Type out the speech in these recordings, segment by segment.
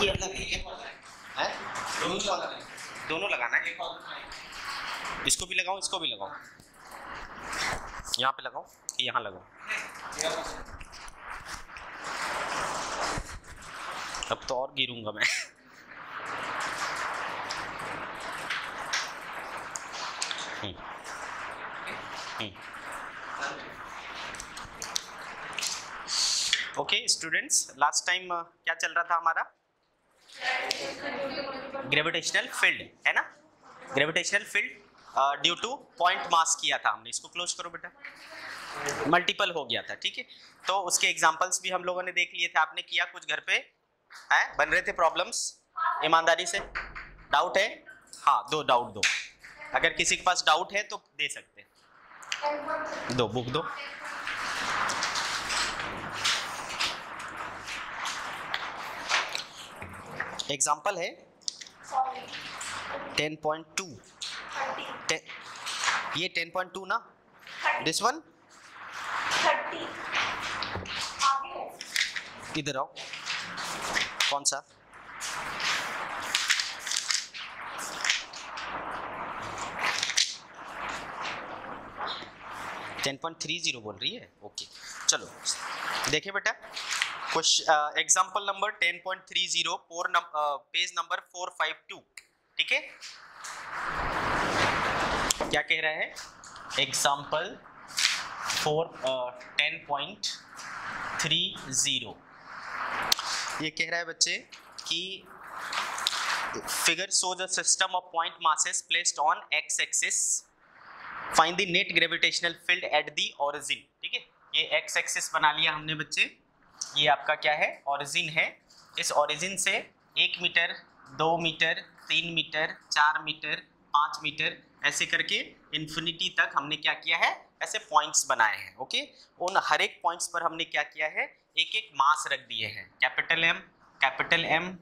ये अलग है। हैं? दोनों लगाना है? इसको भी लगाऊँ इसको भी लगाऊँ यहाँ पे लगाऊँ कि यहाँ लगाऊँ अब तो और गिरूँगा मैं। ओके स्टूडेंट्स लास्ट टाइम क्या चल रहा था हमारा? ग्रेविटेशनल फ़ील्ड है ना? Gravitational field due to point mass किया था हमने। इसको क्लोज करो बेटा। मल्टीपल हो गया था, ठीक है? तो उसके एग्जांपल्स भी हम लोगों ने देख लिए थे। आपने किया कुछ घर पे? है? बन रहे थे प्रॉब्लम्स ईमानदारी से? डाउट है? हाँ दो डाउट दो। अगर किसी के पास डाउट है तो दे सकते हैं। दो बुक दो। एग्ज़ाम्पल है टेन पॉइंट टू ये टेन पॉइंट टू ना? दिस वन इधर आओ। कौन सा? टेन पॉइंट थ्री ज़ीरो बोल रही है? ओके चलो। देखिए बेटा। Example number ten point three zero page number four five two ठीक है? क्या कह रहा है? Example four ten point three zero ये कह रहा है बच्चे कि figure shows a system of point masses placed on x axis find the net gravitational field at the origin. ठीक है? ये x axis बना लिया हमने बच्चे। ये आपका क्या है? origin है। इस origin से एक मीटर, दो मीटर, तीन मीटर, चार मीटर, पाँच मीटर, ऐसे करके इन्फिनिटी तक हमने क्या किया है? ऐसे पॉइंट्स बनाए हैं ओके उन हर एक पॉइंट्स पर हमने क्या किया है? एक एक मास रख दिए हैं। Capital M capital M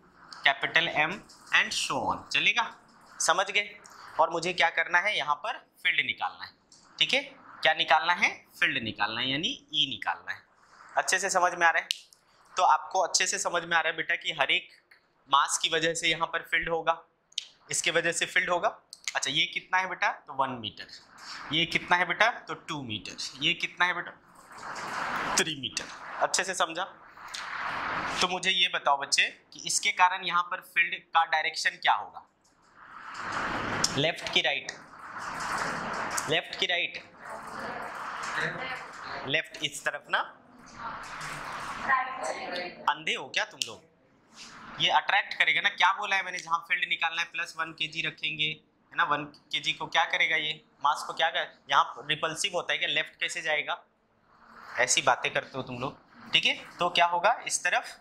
capital M and so on चलेगा? समझ गए? और मुझे क्या करना है? यहाँ पर फ़ील्ड निकालना है। ठीक है? क्या निकालना है? फ़ील्ड निकालना है, यानी ई निकालना है। अच्छे से समझ में आ रहा है? तो आपको अच्छे से समझ में आ रहा है बेटा कि हर एक मास की वजह से यहाँ पर फ़ील्ड होगा। इसके वजह से फ़ील्ड होगा। अच्छा ये कितना है बेटा? तो वन मीटर ये कितना है बेटा? तो टू मीटर ये कितना है बेटा? थ्री मीटर अच्छे से समझा? तो मुझे ये बताओ बच्चे कि इसके कारण यहाँ पर फ़ील्ड का डायरेक्शन क्या होगा? लेफ़्ट की राइट लेफ़्ट की राइट लेफ़्ट इस तरफ़ ना? अंधे हो क्या तुम लोग? ये अट्रैक्ट करेगा ना। क्या बोला है मैंने? जहाँ फ़ील्ड निकालना है प्लस वन के रखेंगे, है ना? वन के को क्या करेगा ये? मास को क्या कर यहाँ रिपल्सिव होता है क्या? लेफ़्ट कैसे जाएगा? ऐसी बातें करते हो तुम लोग। ठीक है? तो क्या होगा? इस तरफ़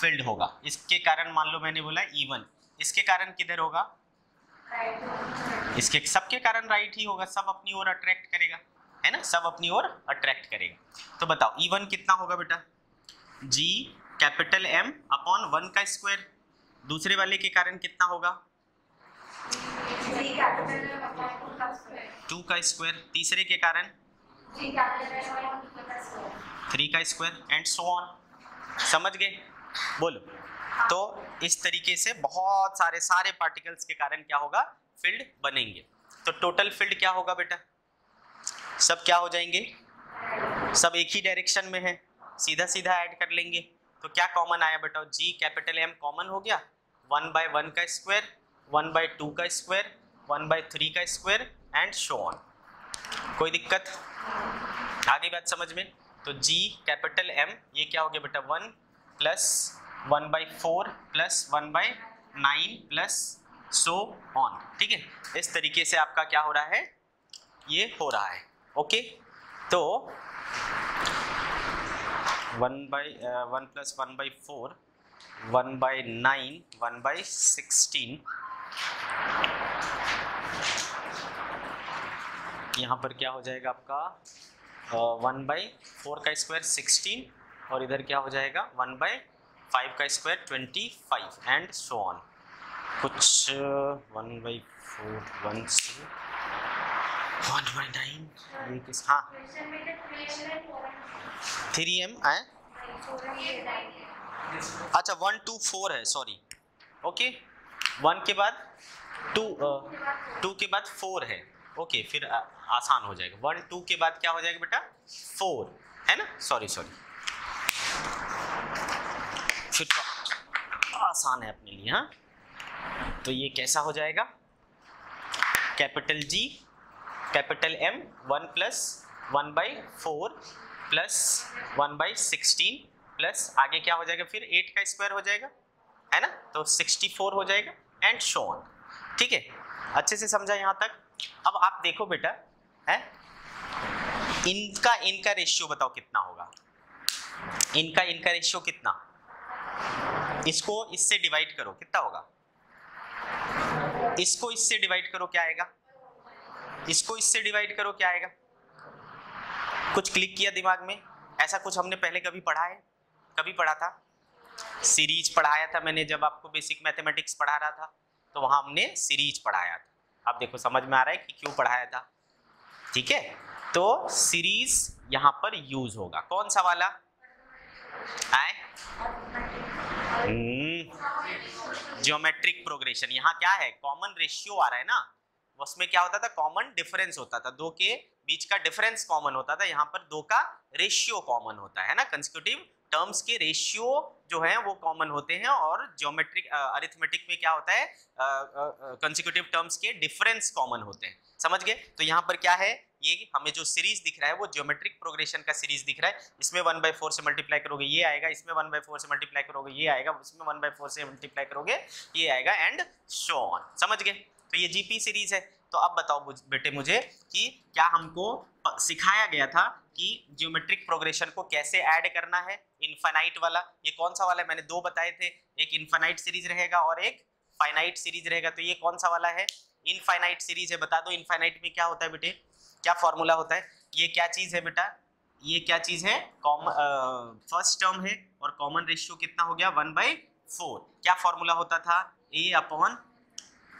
फ़ील्ड होगा। इसके कारण मान लो मैंने बोला इवन इसके कारण किधर होगा? इसके सबके कारण राइट ही होगा। सब अपनी ओर अट्रैक्ट करेगा। है ना? सब अपनी ओर अट्रैक्ट करेगा। तो बताओ ई वन कितना होगा बेटा? G capital M upon one का स्क्वायर दूसरे वाले के कारण कितना होगा? टू का स्क्वायर तीसरे के कारण? थ्री का स्क्वायर एंड सो ऑन समझ गए? बोलो। तो इस तरीके से बहुत सारे सारे पार्टिकल्स के कारण क्या होगा? फ़ील्ड बनेंगे। तो टोटल फ़ील्ड क्या होगा बेटा? सब क्या हो जाएँगे? सब एक ही डायरेक्शन में है सीधा सीधा ऐड कर लेंगे। तो क्या कॉमन आया बेटा जी कैपिटल एम कॉमन हो गया? वन बाय वन का स्क्वायर वन बाय टू का स्क्वायर वन बाय थ्री का स्क्वायर एंड शो ऑन कोई दिक्कत? आगे बात समझ में? तो जी कैपिटल एम ये क्या हो गया बेटा? One plus one by four plus one by nine plus so on ठीक है? इस तरीके से आपका क्या हो रहा है? ये हो रहा है। ओके? तो one by one plus one by four, one by nine, one by sixteen. यहाँ पर क्या हो जाएगा आपका? वन बाई फोर का स्क्वायर सिक्सटीन और इधर क्या हो जाएगा? वन बाई फाइव का square twenty five, and so on. कुछ वन बाई फोर, वन से वन हाँ थ्री एम आए? अच्छा वन टू फोर है सॉरी ओके वन के बाद टू टू के बाद फोर है. ओके फिर आ, आसान हो जाएगा. वन टू के बाद क्या हो जाएगा बेटा? फोर है ना? सॉरी सॉरी फिर तो आसान है अपने लिए हाँ? तो ये कैसा हो जाएगा? Capital G capital M one plus one by four plus one by sixteen plus आगे क्या हो जाएगा? फिर एट का स्क्वायर हो जाएगा, है ना? तो सिक्सटी फोर हो जाएगा एंड शो ऑन ठीक है? अच्छे से समझा यहाँ तक? अब आप देखो बेटा, है? इनका इनका रेशियो बताओ कितना होगा? इनका इनका रेशियो कितना? इसको इससे डिवाइड करो, कितना होगा? इसको इससे डिवाइड करो, क्या आएगा? इसको इससे डिवाइड करो, क्या आएगा? कुछ क्लिक किया दिमाग में? ऐसा कुछ हमने पहले कभी पढ़ा है? कभी पढ़ा था? सीरीज़ पढ़ाया था मैंने जब आपको बेसिक मैथमेटिक्स पढ़ा रहा था तो वहाँ हमने सीरीज़ पढ़ाया था। अब देखो, समझ में आ रहा है कि क्यों पढ़ाया था? ठीक है? तो सीरीज़ यहाँ पर यूज़ होगा। कौन सा वाला? आए? ज्योमेट्रिक प्रोग्रेशन यहाँ क्या है? कॉमन रेशियो आ रहा है ना? उसमें क्या होता था? कॉमन डिफरेंस होता था। दो के बीच का डिफरेंस कॉमन होता था। यहाँ पर दो का रेशियो कॉमन होता है ना? कंसिक्यूटिव टर्म्स के रेशियो जो है, वो कॉमन होते हैं और ज्योमेट्रिक अरिथमेटिक में क्या होता है? कंसिक्यूटिव टर्म्स के डिफरेंस कॉमन होते हैं। समझ गए? तो यहाँ पर क्या है? ये हमें जो सीरीज़ दिख रहा है, वो ज्योमेट्रिक प्रोग्रेशन का सीरीज़ दिख रहा है। इसमें वन बाई फोर से मल्टीप्लाई करोगे, ये आएगा। इसमें वन बाई फोर से मल्टीप्लाई करोगे, ये आएगा। इसमें वन बाई फोर से मल्टीप्लाई करोगे, ये आएगा एंड शो ऑन समझ गए? तो ये जीपी सीरीज़ है। तो अब बताओ बेटे मुझे कि क्या हमको सिखाया गया था कि जियोमेट्रिक प्रोग्रेशन को कैसे ऐड करना है इनफाइनाइट वाला। ये कौन सा वाला है? मैंने दो बताए थे। एक इनफाइनाइट सीरीज़ रहेगा और एक फाइनाइट सीरीज़ रहेगा। तो ये कौन सा वाला है? इनफाइनाइट सीरीज़ है। बता दो इनफाइनाइट में क्या होता है बेटे? क्या फॉर्मूला होता है? ये क्या चीज़ है बेटा? ये क्या चीज़ है? कॉमन फ़र्स्ट टर्म है और कॉमन रेशियो कितना हो गया? वन बाई फोर क्या फॉर्मूला होता था? A upon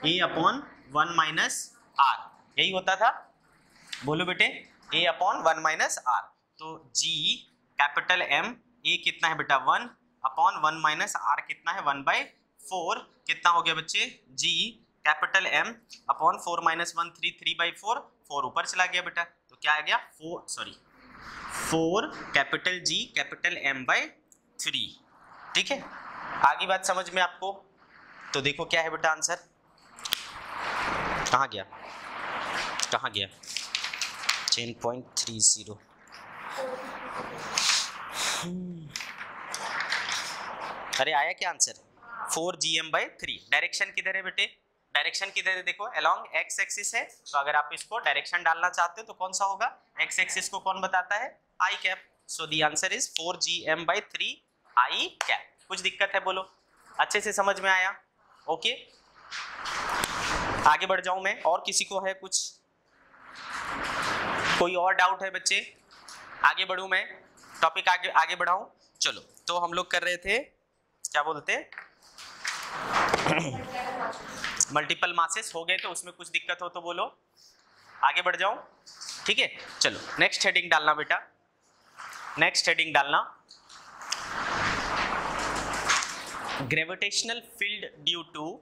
a upon one minus R. यही होता था। बोलो बेटे, a upon one minus R. तो जी कैपिटल एम ए कितना है बेटा? One. Upon one minus R कितना है? One by four. कितना हो गया बच्चे? G capital M upon four minus one, three three by four. Four ऊपर चला गया बेटा। तो क्या आ गया? Four sorry four, capital G capital M by three. ठीक है? आगे बात समझ में आपको? तो देखो क्या है बेटा आंसर। कहाँ गया? कहाँ गया? टेन पॉइंट थ्री ज़ीरो अरे आया क्या answer four G M by three direction किधर है बेटे? डायरेक्शन किधर है? देखो अलोंग एक्स एक्सिस है तो अगर आप इसको डायरेक्शन डालना चाहते हो तो कौन सा होगा? एक्स एक्सिस को कौन बताता है? I cap so the answer is four G M by three I cap कुछ दिक्कत है, बोलो। अच्छे से समझ में आया? ओके आगे बढ़ जाऊँ मैं, और किसी को है कुछ? कोई और डाउट है बच्चे? आगे बढ़ू मैं? टॉपिक आगे आगे बढ़ाऊं? चलो तो हम लोग कर रहे थे, क्या बोलते मल्टीपल मासेस हो गए तो उसमें कुछ दिक्कत हो तो बोलो। आगे बढ़ जाऊँ? ठीक है, चलो नेक्स्ट हेडिंग डालना बेटा। नेक्स्ट हेडिंग डालना। Gravitational field due to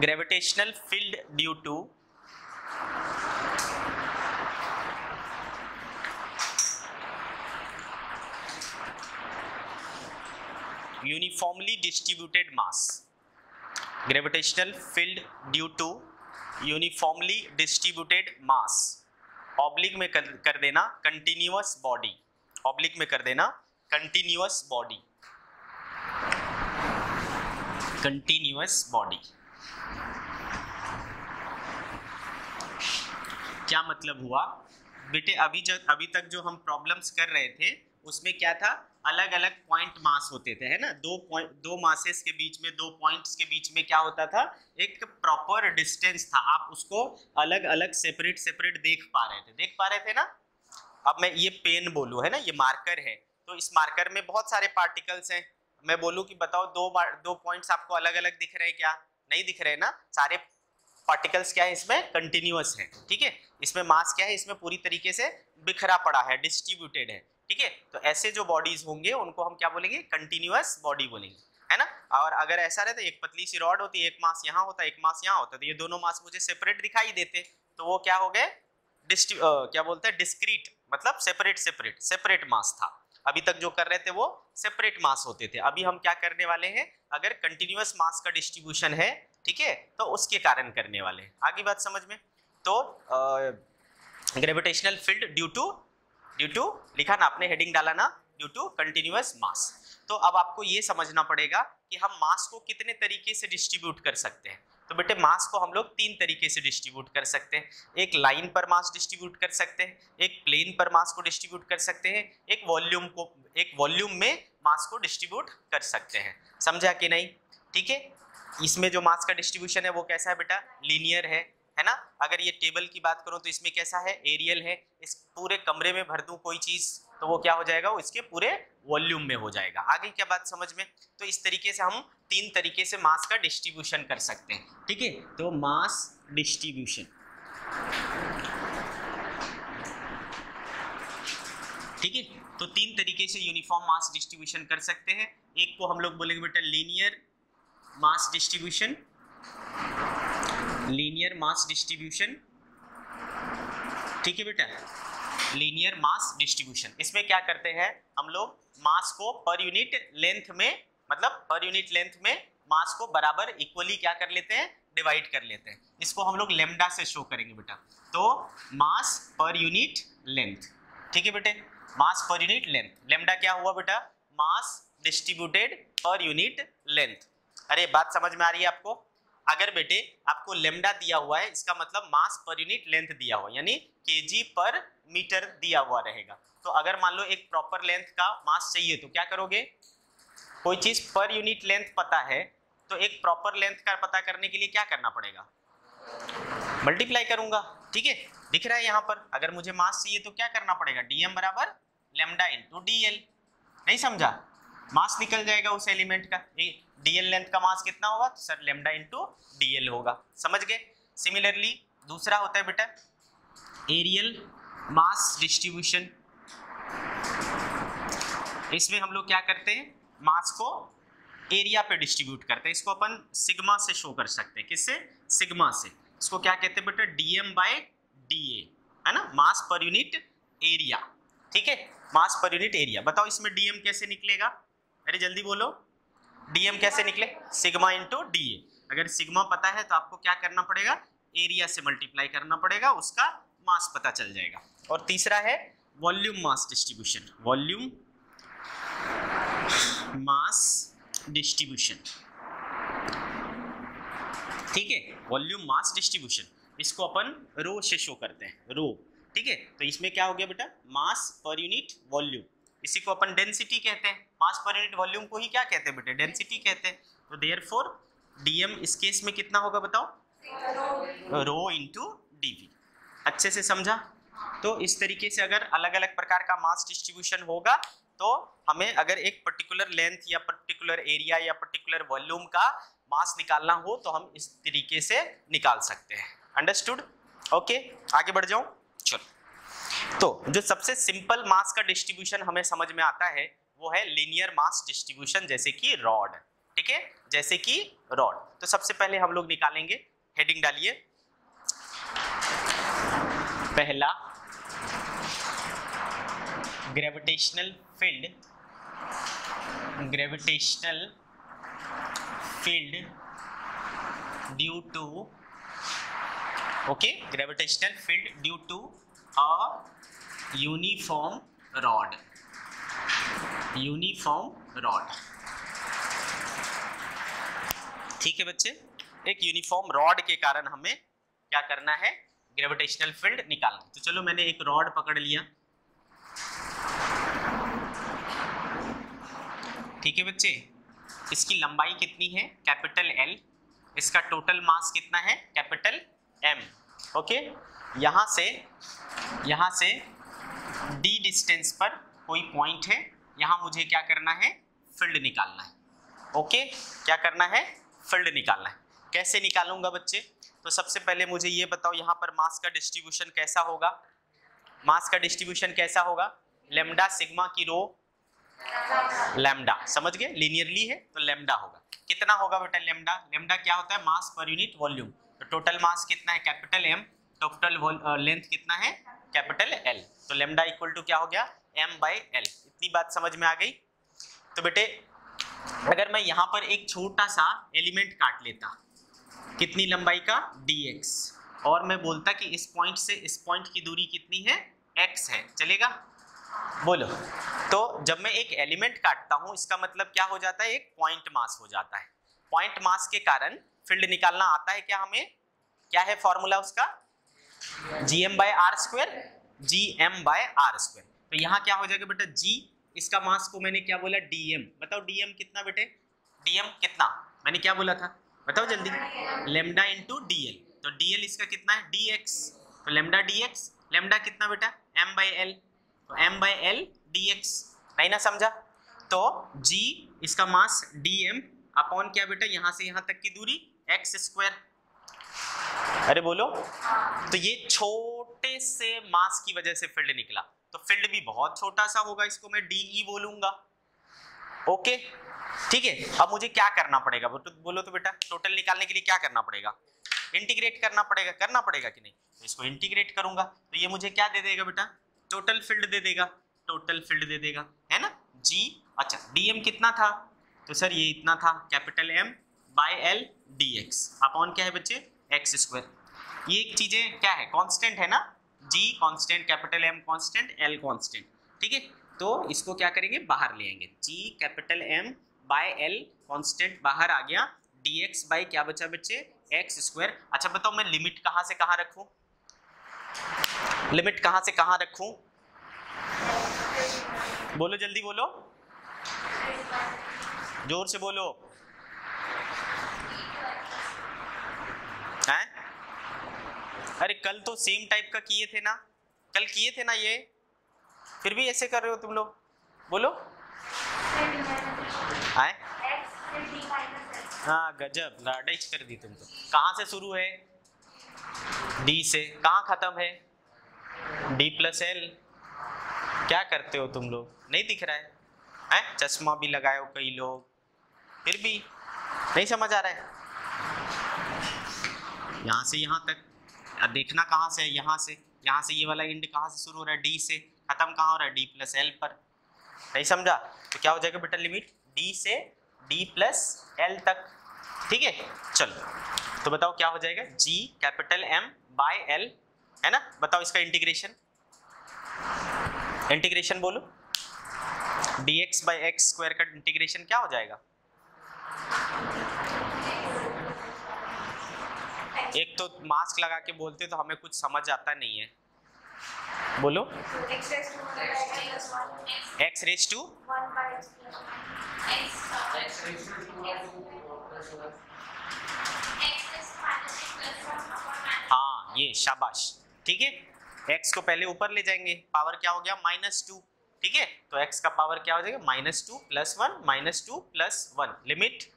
gravitational field due to uniformly distributed mass gravitational field due to uniformly distributed mass oblique में कर, कर देना कंटिन्यूअस बॉडी ऑब्लिक में कर देना कंटिन्यूअस बॉडी कंटिन्यूअस बॉडी क्या मतलब हुआ? बेटे, अभी जो, अभी तक जो हम प्रॉब्लम्स कर रहे थे, उसमें क्या था? अलग अलग पॉइंट मास होते थे, है ना? दो पॉइंट दो मासेस के बीच में, दो पॉइंट्स के बीच में क्या होता था? एक प्रॉपर डिस्टेंस था। आप उसको अलग अलग सेपरेट सेपरेट देख पा रहे थे। देख पा रहे थे ना? अब मैं ये पेन बोलू, है ना? ये मार्कर है। तो इस मार्कर में बहुत सारे पार्टिकल्स हैं। मैं बोलूँ कि बताओ, दो दो पॉइंट्स आपको अलग अलग दिख रहे हैं क्या? नहीं दिख रहे ना? सारे पार्टिकल्स क्या है इसमें? कंटिन्यूअस है, ठीक है? इसमें मास क्या है? इसमें पूरी तरीके से बिखरा पड़ा है डिस्ट्रीब्यूटेड है, ठीक है? तो ऐसे जो बॉडीज होंगे, उनको हम क्या बोलेंगे? कंटिन्यूअस बॉडी बोलेंगे, है ना? और अगर ऐसा रहता एक पतली सी रॉड होती एक मास यहाँ होता एक मास यहाँ होता तो ये दोनों मास मुझे सेपरेट दिखाई देते तो वो क्या हो गए? क्या बोलते हैं? डिस्क्रीट मतलब सेपरेट सेपरेट सेपरेट मास था। अभी तक जो कर रहे थे वो सेपरेट मास होते थे। अभी हम क्या करने वाले हैं? अगर कंटिन्यूस मास का डिस्ट्रीब्यूशन है ठीक है? तो उसके कारण करने वाले आगे बात समझ में? तो gravitational field due to due to लिखा ना आपने हेडिंग डाला ना ड्यू टू कंटिन्यूस मास तो अब आपको ये समझना पड़ेगा कि हम मास को कितने तरीके से डिस्ट्रीब्यूट कर सकते हैं। तो बेटे मास को हम लोग तीन तरीके से डिस्ट्रीब्यूट कर सकते हैं। एक लाइन पर मास डिस्ट्रीब्यूट कर सकते हैं, एक प्लेन पर मास को डिस्ट्रीब्यूट कर सकते हैं, एक वॉल्यूम को, एक वॉल्यूम में मास को डिस्ट्रीब्यूट कर सकते हैं। समझा कि नहीं? ठीक है? इसमें जो मास का डिस्ट्रीब्यूशन है, वो कैसा है बेटा? लीनियर है है ना? अगर ये टेबल की बात करो तो इसमें कैसा है? एरियल है। इस पूरे कमरे में भर दूँ कोई चीज़ तो वो क्या हो जाएगा? वो इसके पूरे वॉल्यूम में हो जाएगा। आगे क्या बात समझ में? तो इस तरीके से हम तीन तरीके से मास का डिस्ट्रीब्यूशन कर सकते हैं, ठीक है? तो मास डिस्ट्रीब्यूशन ठीक है? तो तीन तरीके से यूनिफॉर्म मास डिस्ट्रीब्यूशन कर सकते हैं। एक को हम लोग बोलेंगे बेटा linear mass distribution linear mass distribution ठीक है बेटा? लीनियर मास डिस्ट्रीब्यूशन इसमें क्या करते हैं? हम लोग मास को पर यूनिट लेंथ में मतलब पर यूनिट लेंथ में मास को बराबर इक्वली क्या कर लेते हैं? डिवाइड कर लेते हैं. इसको हम लोग लेमडा से शो करेंगे बेटा. तो मास पर यूनिट लेंथ ठीक है बेटे? मास पर यूनिट लेंथ लेमडा क्या हुआ बेटा? Mass distributed per unit length अरे, बात समझ में आ रही है आपको? अगर बेटे आपको लेमडा दिया हुआ है, इसका मतलब मास पर यूनिट लेंथ दिया हुआ यानी केजी पर मीटर दिया हुआ रहेगा। तो अगर मान लो एक प्रॉपर लेंथ का मास चाहिए तो क्या करोगे? कोई चीज़ पर यूनिट लेंथ पता है तो एक प्रॉपर लेंथ का पता करने के लिए क्या करना पड़ेगा? मल्टीप्लाई करूँगा, ठीक है? दिख रहा है यहाँ पर। अगर मुझे मास चाहिए तो क्या करना पड़ेगा? डीएम बराबर लेमडा इन इंटू डीएल नहीं समझा? मास निकल जाएगा उस एलिमेंट का। डीएल लेंथ का मास कितना होगा? तो सर लेमडा इंटू डीएल होगा। समझ गए? सिमिलरली दूसरा होता है बेटा एरियल मास डिस्ट्रीब्यूशन इसमें हम लोग क्या करते हैं? मास को एरिया पे डिस्ट्रीब्यूट करते हैं। इसको अपन सिग्मा से शो कर सकते हैं। किससे? सिग्मा से। इसको क्या कहते हैं बेटा? डीएम बाय डीए है ना? मास पर यूनिट एरिया ठीक है? मास पर यूनिट एरिया बताओ इसमें डीएम कैसे निकलेगा? अरे, जल्दी बोलो। डीएम कैसे निकले? सिग्मा इंटू डीए अगर सिग्मा पता है तो आपको क्या करना पड़ेगा? एरिया से मल्टीप्लाई करना पड़ेगा, उसका मास पता चल जाएगा। और तीसरा है, volume mass distribution. Volume mass distribution. ठीक है? Volume mass distribution. इसको अपन रो से शो करते हैं। रो। ठीक है? तो इसमें क्या हो गया बेटा? मास पर यूनिट वॉल्यूम। इसी को अपन डेंसिटी कहते हैं। मास पर यूनिट वॉल्यूम को ही क्या कहते हैं बेटे? डेंसिटी कहते हैं। तो देयर फोर डीएम इस केस में कितना होगा बताओ? रो इंटू डीवी अच्छे से समझा? तो इस तरीके से अगर अलग अलग प्रकार का मास डिस्ट्रीब्यूशन होगा तो हमें अगर एक पर्टिकुलर लेंथ या पर्टिकुलर एरिया या पर्टिकुलर वॉल्यूम का मास निकालना हो तो हम इस तरीके से निकाल सकते हैं। अंडरस्टूड ओके आगे बढ़ जाऊँ? चलो। तो जो सबसे सिंपल मास का डिस्ट्रीब्यूशन हमें समझ में आता है, वो है लीनियर मास डिस्ट्रीब्यूशन जैसे कि रॉड ठीक है? जैसे कि रॉड तो सबसे पहले हम लोग निकालेंगे हेडिंग डालिए। पहला gravitational field gravitational field due to okay gravitational field due to a uniform rod uniform rod ठीक है बच्चे? एक यूनिफॉर्म रॉड के कारण हमें क्या करना है? ग्रेविटेशनल फ़ील्ड निकालना तो चलो मैंने एक रॉड पकड़ लिया। ठीक है बच्चे? इसकी लंबाई कितनी है? कैपिटल एल इसका टोटल मास कितना है? कैपिटल एम ओके यहाँ से यहाँ से डी डिस्टेंस पर कोई पॉइंट है। यहाँ मुझे क्या करना है? फ़ील्ड निकालना है। ओके क्या करना है? फ़ील्ड निकालना है। कैसे निकालूँगा बच्चे? तो सबसे पहले मुझे ये बताओ, यहाँ पर मास का डिस्ट्रीब्यूशन कैसा होगा? मास का डिस्ट्रीब्यूशन कैसा होगा? लेमडा सिग्मा की रो लेमडा समझ गए? लीनियरली है तो लेमडा होगा। कितना होगा बेटा लेमडा लेमडा क्या होता है? मास पर यूनिट वॉल्यूम तो टोटल मास कितना है? कैपिटल एम टोटल लेंथ कितना है? कैपिटल एल तो लेमडा इक्वल टू क्या हो गया? एम बाई एल इतनी बात समझ में आ गई? तो बेटे, अगर मैं यहाँ पर एक छोटा सा एलिमेंट काट लेता, कितनी लंबाई का? dx. और मैं बोलता कि इस पॉइंट से इस पॉइंट की दूरी कितनी है? x है। चलेगा? बोलो। तो जब मैं एक एलिमेंट काटता हूँ, इसका मतलब क्या हो जाता है? एक पॉइंट मास हो जाता है। पॉइंट मास के कारण फ़ील्ड निकालना आता है क्या हमें? क्या है फॉर्मूला उसका? G M by R square G M by R square तो यहाँ क्या हो जाएगा बेटा? जी इसका मास को मैंने क्या बोला? डीएम बताओ डीएम कितना बेटे? डीएम कितना? मैंने क्या बोला था? बताओ जल्दी। लेमडा इंटू डी एल तो डी एल इसका कितना है? डी एक्स तो लेमडा डी एक्स लेमडा कितना बेटा? एम बाई एल तो M by L D X नहीं ना समझा? तो जी इसका मास डी एम अपॉन क्या बेटा? यहाँ से यहाँ तक की दूरी एक्स स्क्वायर अरे बोलो। तो ये छोटे से मास की वजह से फ़ील्ड निकला। तो फ़ील्ड भी बहुत छोटा सा होगा, इसको मैं डी ई बोलूँगा। ओके ठीक है? अब मुझे क्या करना पड़ेगा? तो बोलो तो बेटा टोटल निकालने के लिए क्या करना पड़ेगा? इंटीग्रेट करना पड़ेगा करना पड़ेगा कि नहीं? तो इसको इंटीग्रेट करूँगा। तो ये मुझे क्या दे देगा बेटा? टोटल फ़ील्ड दे देगा। टोटल फ़ील्ड दे देगा। है ना? जी अच्छा डी एम कितना था? तो सर ये इतना था capital M by L D X upon क्या है बच्चे? एक्स स्क्वायर ये एक चीज़ें क्या है? कांस्टेंट है ना? G constant capital M constant L constant ठीक है? तो इसको क्या करेंगे? बाहर ले आएँगे। G capital M by L constant बाहर आ गया। डी एक्स बाई क्या बचा बच्चे? एक्स स्क्वायर अच्छा बताओ मैं लिमिट कहाँ से कहाँ रखूँ? लिमिट कहाँ से कहाँ रखूँ? बोलो, जल्दी बोलो। ज़ोर से बोलो हैं अरे कल तो सेम टाइप का किए थे ना। कल किए थे ना ये? फिर भी ऐसे कर रहे हो तुम लोग? बोलो। आए। हाँ गजब। लाडच कर दी तुम तो। कहाँ से शुरू है? डी से। कहाँ खत्म है? डी प्लस एल क्या करते हो तुम लोग? नहीं दिख रहा है। हैं? चश्मा भी लगाए हो कई लोग। फिर भी। नहीं समझ आ रहा है। यहाँ से यहाँ तक अब देखना कहाँ से है, यहाँ से यहाँ से ये वाला इंड कहाँ से शुरू हो रहा है? डी से खत्म कहाँ हो रहा है? डी प्लस एल पर। नहीं समझा? तो क्या हो जाएगा बेटा लिमिट डी से डी प्लस एल तक। ठीक है? चलो। तो बताओ क्या हो जाएगा? G capital M by L है ना? बताओ इसका इंटीग्रेशन इंटीग्रेशन बोलो। D X by X square का इंटीग्रेशन क्या हो जाएगा? एक तो मास्क लगा के बोलते तो हमें कुछ समझ आता नहीं है। बोलो। एक्स रेस टू हाँ ये शाबाश। ठीक है? एक्स को पहले ऊपर ले जाएँगे। पावर क्या हो गया? माइनस टू ठीक है? तो एक्स का पावर क्या हो जाएगा? Minus two plus one minus two plus one limit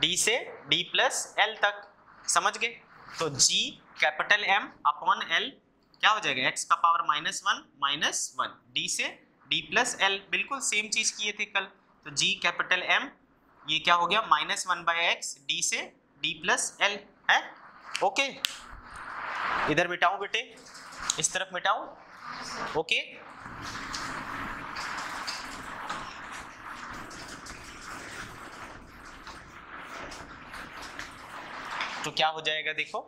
D से डी प्लस एल तक। समझ गए? तो g capital M upon L क्या हो जाएगा? X का power minus one minus one D से d प्लस एल बिल्कुल सेम चीज़ किए थे कल। तो g कैपिटल M, ये क्या हो गया? Minus one by X D से d प्लस एल है? ओके इधर मिटाऊं बेटे। इस तरफ़ मिटाऊं ओके तो क्या हो जाएगा देखो।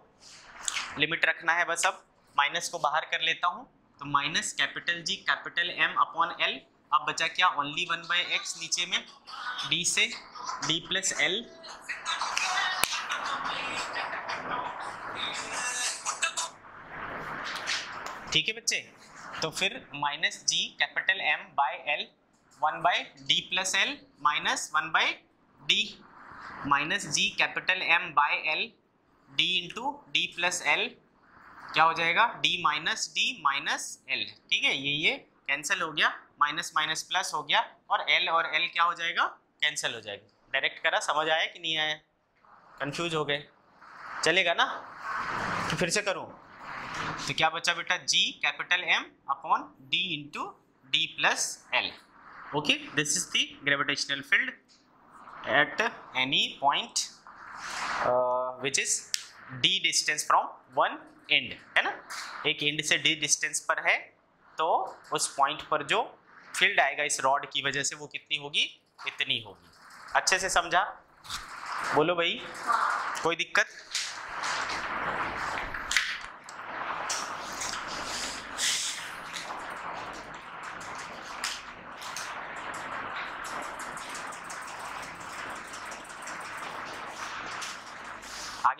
लिमिट रखना है बस अब। माइनस को बाहर कर लेता हूँ। तो minus capital G capital M upon L अब बचा क्या? ओनली वन बाई एक्स नीचे में। डी से डी प्लस एल ठीक है बच्चे? तो फिर minus G capital M by L one by D plus L minus one by D minus G capital M by L D into D plus L क्या हो जाएगा? D minus D minus L ठीक है? ये ये cancel हो गया minus minus plus हो गया और एल और एल क्या हो जाएगा? कैंसिल हो जाएगा। डायरेक्ट करा समझ आया कि नहीं आया? कंफ्यूज हो गए। चलेगा ना? तो फिर से करूँ। तो क्या बचा बेटा? G capital M upon D into D plus L okay this is the gravitational field at any point uh, which is distance from one end है ना? एक एंड से डी डिस्टेंस पर है तो उस पॉइंट पर जो फ़ील्ड आएगा, इस रॉड की वजह से वो कितनी होगी? इतनी होगी। अच्छे से समझा? बोलो भाई, कोई दिक्कत?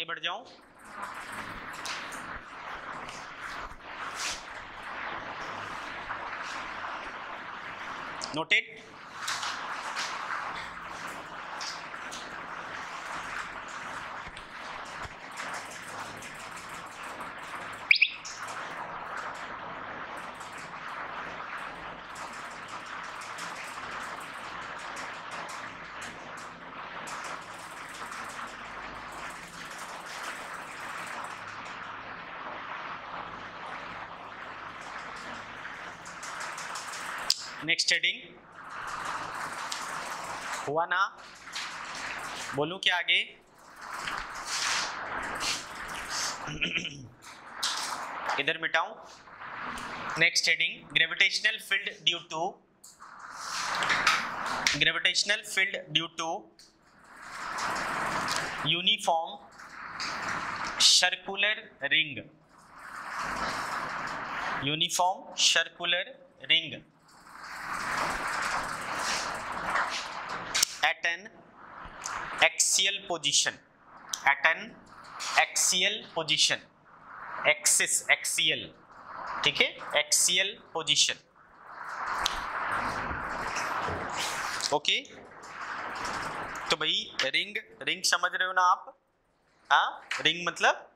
आगे बढ़ जाऊँ। नोटेड नेक्स्ट हेडिंग हुआ ना? बोलूँ क्या आगे? इधर मिटाऊं? Next heading gravitational field due to gravitational field due to uniform circular ring uniform circular ring at an axial position. At an axial position. Axis, axial. ठीक है? Axial position. ओके तो भाई रिंग रिंग समझ रहे हो ना आप? हाँ? रिंग मतलब?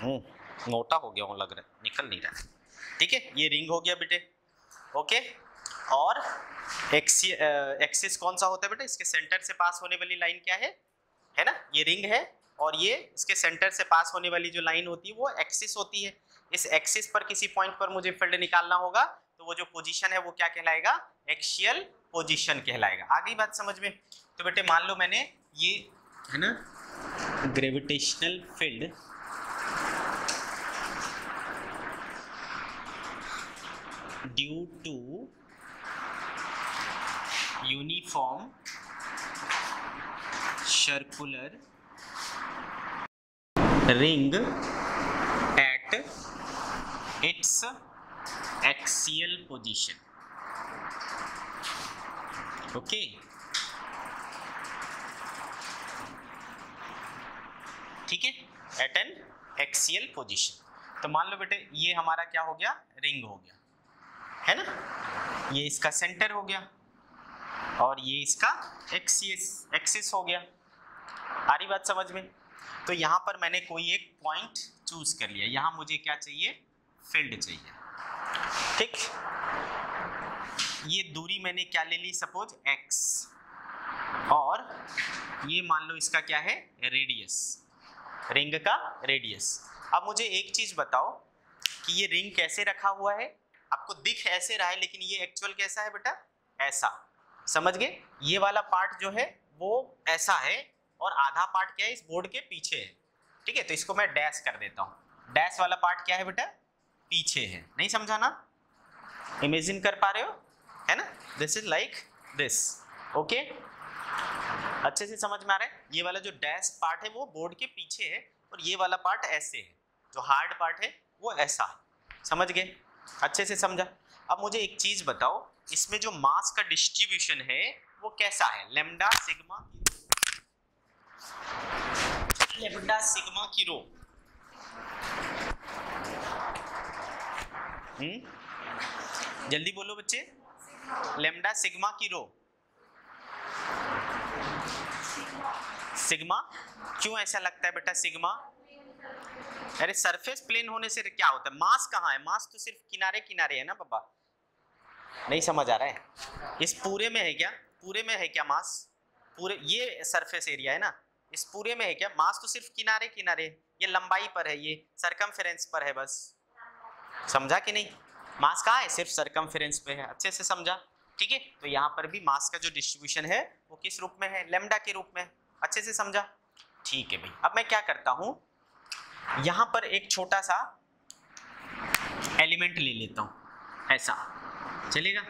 हम्म मोटा हो गया हूँ, लग रहा है। निकल नहीं रहा। ठीक है? ये रिंग हो गया बेटे। ओके और एक्सिस कौन सा होता है बेटा? इसके सेंटर से पास होने वाली लाइन क्या है? है ना? ये रिंग है और ये इसके सेंटर से पास होने वाली जो लाइन होती है, वो एक्सिस होती है। इस एक्सिस पर किसी पॉइंट पर मुझे फ़ील्ड निकालना होगा तो वो जो पोजीशन है, वो क्या कहलाएगा? एक्शियल पोजीशन कहलाएगा। आगे बात समझ में? तो बेटे, मान लो मैंने ये, है ना? Gravitational field due to uniform, circular, ring at its axial position. Okay. ठीक है? एट एन एक्सियल पोजिशन तो मान लो बेटे, ये हमारा क्या हो गया? रिंग हो गया. है ना? ये इसका सेंटर हो गया. और ये इसका एक्सिस एक्सिस हो गया। आ रही बात समझ में? तो यहाँ पर मैंने कोई एक पॉइंट चूज़ कर लिया। यहाँ मुझे क्या चाहिए? फ़ील्ड चाहिए। ठीक? ये दूरी मैंने क्या ले ली? सपोज़ x और ये मान लो इसका क्या है? रेडियस रिंग का रेडियस अब मुझे एक चीज़ बताओ कि ये रिंग कैसे रखा हुआ है? आपको दिख ऐसे रहा है, लेकिन ये एक्चुअल कैसा है बेटा? ऐसा। समझ गए? ये वाला पार्ट जो है, वो ऐसा है और आधा पार्ट क्या है, इस बोर्ड के पीछे है। ठीक है? तो इसको मैं डैश कर देता हूँ। डैश वाला पार्ट क्या है बेटा? पीछे है। नहीं समझा ना इमेजिन कर पा रहे हो? है ना? This is like this okay अच्छे से समझ में आ रहा है? ये वाला जो डैश पार्ट है, वो बोर्ड के पीछे है और ये वाला पार्ट ऐसे है। जो हार्ड पार्ट है, वो ऐसा है। समझ गए? अच्छे से समझा। अब मुझे एक चीज़ बताओ। इसमें जो मास का डिस्ट्रीब्यूशन है, वो कैसा है? लेमडा, सिग्मा लेमडा, सिग्मा की रो। हम्म? जल्दी बोलो बच्चे। लेमडा, सिग्मा की रो। सिग्मा? क्यों ऐसा लगता है बेटा, सिग्मा? अरे, सरफेस प्लेन होने से क्या होता है? मास कहाँ है? मास तो सिर्फ़ किनारे किनारे है ना, पापा? नहीं समझ आ रहा है। इस पूरे में है क्या? पूरे में है क्या मास? पूरे, ये सरफेस एरिया है ना? इस पूरे में है क्या? मास तो सिर्फ़ किनारे किनारे। ये लंबाई पर है ये सरकमफेरेंस पर है बस। समझा कि नहीं? मास कहाँ है? सिर्फ़ सरकमफेरेंस पे है। अच्छे से समझा। ठीक है? तो यहाँ पर भी मास का जो डिस्ट्रीब्यूशन है, वो किस रूप में है? लेमडा के रूप में। अच्छे से समझा। ठीक है भाई। अब मैं क्या करता हूँ? यहाँ पर एक छोटा सा एलिमेंट ले लेता हूँ। ऐसा। चलेगा?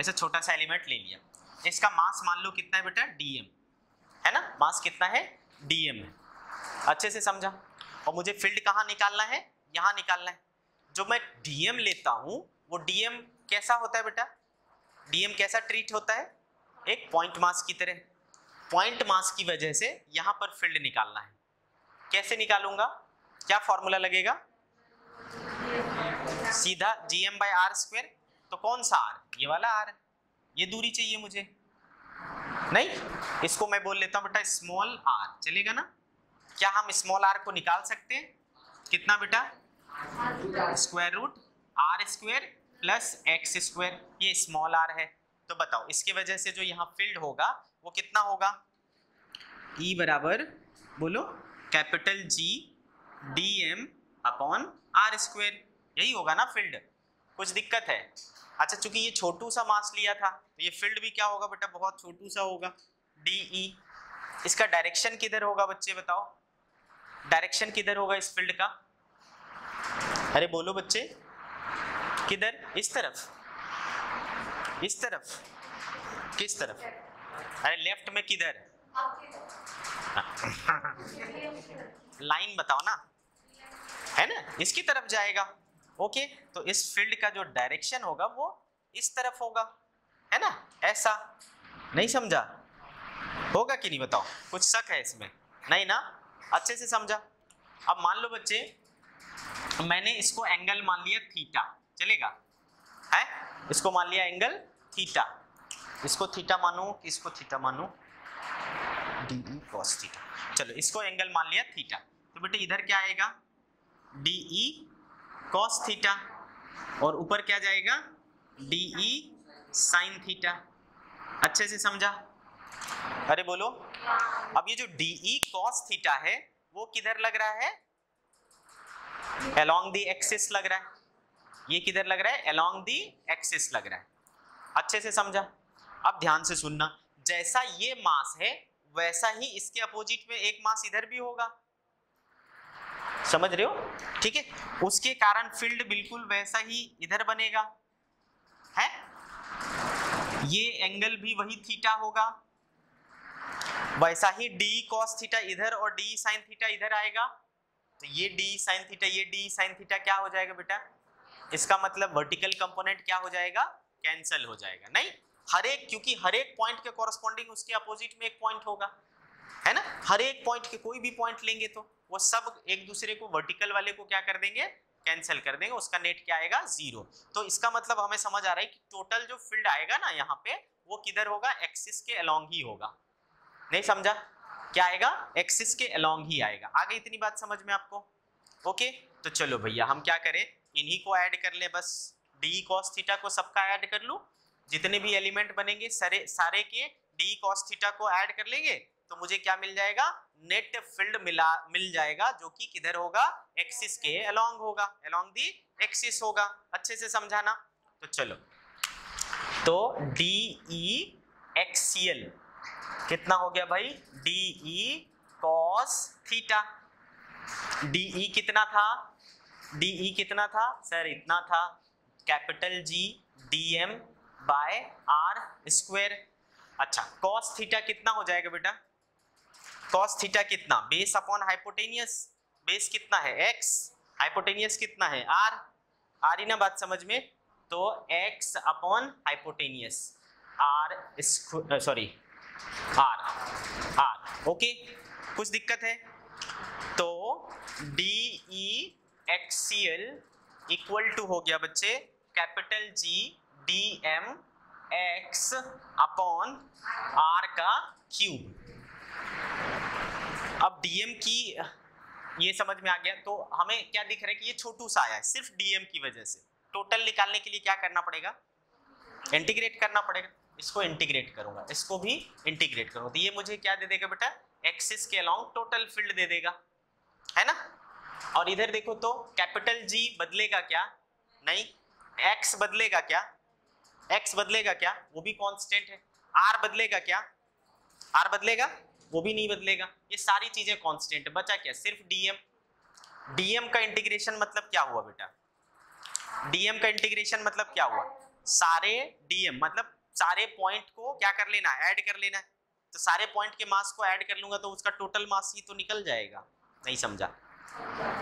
ऐसा छोटा सा एलिमेंट ले लिया। इसका मास मान लो कितना है बेटा? डीएम है ना? मास कितना है? डीएम है। अच्छे से समझा? और मुझे फ़ील्ड कहाँ निकालना है? यहाँ निकालना है। जो मैं डीएम लेता हूँ, वो डीएम कैसा होता है बेटा? डीएम कैसा ट्रीट होता है? एक पॉइंट मास की तरह। पॉइंट मास की वजह से यहाँ पर फ़ील्ड निकालना है। कैसे निकालूँगा? क्या फॉर्मूला लगेगा? सीधा G M by R square तो कौन सा आर? ये वाला आर ये दूरी चाहिए मुझे। नहीं, इसको मैं बोल लेता हूँ बेटा स्मॉल आर चलेगा ना? क्या हम स्मॉल आर को निकाल सकते हैं? कितना बेटा? Square root R square plus X square ये स्मॉल आर है। तो बताओ, इसकी वजह से जो यहाँ फ़ील्ड होगा, वो कितना होगा? E बराबर, बोलो capital G D M upon R square यही होगा ना फ़ील्ड कुछ दिक्कत है? अच्छा चूँकि ये छोटू सा मास लिया था तो ये फ़ील्ड भी क्या होगा बेटा? बहुत छोटू सा होगा। D E e। इसका डायरेक्शन किधर होगा बच्चे, बताओ? डायरेक्शन किधर होगा इस फ़ील्ड का? अरे, बोलो बच्चे। किधर? इस तरफ़। इस तरफ़। किस तरफ़? अरे लेफ़्ट में किधर? लाइन बताओ ना। है ना? इसकी तरफ़ जाएगा। ओके तो इस फ़ील्ड का जो डायरेक्शन होगा वो इस तरफ़ होगा, है ना? ऐसा। नहीं समझा? होगा कि नहीं बताओ? कुछ शक है इसमें? नहीं ना? अच्छे से समझा। अब मान लो बच्चे, मैंने इसको एंगल मान लिया थीटा चलेगा? है? इसको मान लिया एंगल थीटा इसको थीटा मानो इसको थीटा मानो? डी ई कॉस थीटा चलो, इसको एंगल मान लिया थीटा तो बेटे, इधर क्या आएगा? डी ई कॉस थीटा और ऊपर क्या जाएगा? डी ई साइन थीटा अच्छे से समझा? अरे बोलो। अब ये जो डी ई कॉस थीटा है, वो किधर लग रहा है? along दी एक्सिस लग रहा है। ये किधर लग रहा है? along दी एक्सिस लग रहा है। अच्छे से समझा? अब ध्यान से सुनना। जैसा ये मास है, वैसा ही इसके अपोजिट में एक मास इधर भी होगा। समझ रहे हो? ठीक है? उसके कारण फ़ील्ड बिल्कुल वैसा ही इधर बनेगा। है? ये एंगल भी वही थीटा होगा। वैसा ही डी कॉस थीटा इधर और डी साइन थीटा इधर आएगा। तो ये डी साइन थीटा, ये डी साइन थीटा क्या हो जाएगा बेटा? इसका मतलब वर्टिकल कंपोनेंट क्या हो जाएगा? कैंसल हो जाएगा। नहीं, हर एक, क्योंकि हर एक पॉइंट के कॉरस्पॉन्डिंग उसके अपोजिट में एक पॉइंट होगा। है ना? हर एक पॉइंट के कोई भी पॉइंट लेंगे तो। वो सब एक दूसरे को वर्टिकल वाले को क्या कर देंगे? कैंसिल कर देंगे, उसका नेट क्या आएगा? ज़ीरो तो इसका मतलब हमें समझ आ रहा है कि टोटल जो फ़ील्ड आएगा ना यहाँ पे, वो किधर होगा? एक्सिस के अलोंग ही होगा। नहीं समझा? क्या आएगा? एक्सिस के अलोंग ही आएगा। आगे इतनी बात समझ में आपको? ओके तो चलो भैया, हम क्या करें? इन्हीं को ऐड कर ले बस। डी कॉस थीटा को सबका ऐड कर लूँ। जितने भी एलिमेंट बनेंगे, सारे सारे के डी कॉस थीटा को ऐड कर लेंगे तो मुझे क्या मिल जाएगा? नेट फ़ील्ड मिला, मिल जाएगा जो कि किधर होगा? एक्सिस के अलोंग होगा। अलोंग दी, एक्सिस होगा। अच्छे से समझाना? तो चलो। तो डी ई एक्सीएल कितना हो गया भाई? D E cos theta D E कितना था? डी ई कितना था? सर, इतना था। Capital G D M by R square. अच्छा कॉस थीटा कितना हो जाएगा बेटा? कॉस थीटा कितना? बेस अपॉन हाइपोटेनियस बेस कितना है? एक्स हाइपोटेनियस कितना है? आर आ रही ना बात समझ में? तो X upon hypotenuse R sorry R R okay कुछ दिक्कत है? तो D E axial equal to हो गया बच्चे capital G D M X upon R का क्यूब अब डीएम की, ये समझ में आ गया। तो हमें क्या दिख रहा है कि ये छोटू सा आया है, सिर्फ़ डीएम की वजह से। टोटल निकालने के लिए क्या करना पड़ेगा? इंटीग्रेट करना पड़ेगा। इसको इंटीग्रेट करूँगा। इसको भी इंटीग्रेट करूँगा। तो ये मुझे क्या दे देगा बेटा? एक्सिस के अलाउंग टोटल फ़ील्ड दे देगा। है ना? और इधर देखो तो कैपिटल जी बदलेगा क्या? नहीं। एक्स बदलेगा क्या? एक्स बदलेगा क्या? वो भी कांस्टेंट है। आर बदलेगा क्या? आर बदलेगा? वो भी नहीं बदलेगा। ये सारी चीज़ें कांस्टेंट है। बचा क्या? सिर्फ़ डीएम डीएम का इंटीग्रेशन मतलब क्या हुआ बेटा? डीएम का इंटीग्रेशन मतलब क्या हुआ? सारे डीएम मतलब सारे पॉइंट को क्या कर लेना? ऐड कर लेना तो सारे पॉइंट के मास को ऐड कर लूँगा तो उसका टोटल मास ही तो निकल जाएगा। नहीं समझा?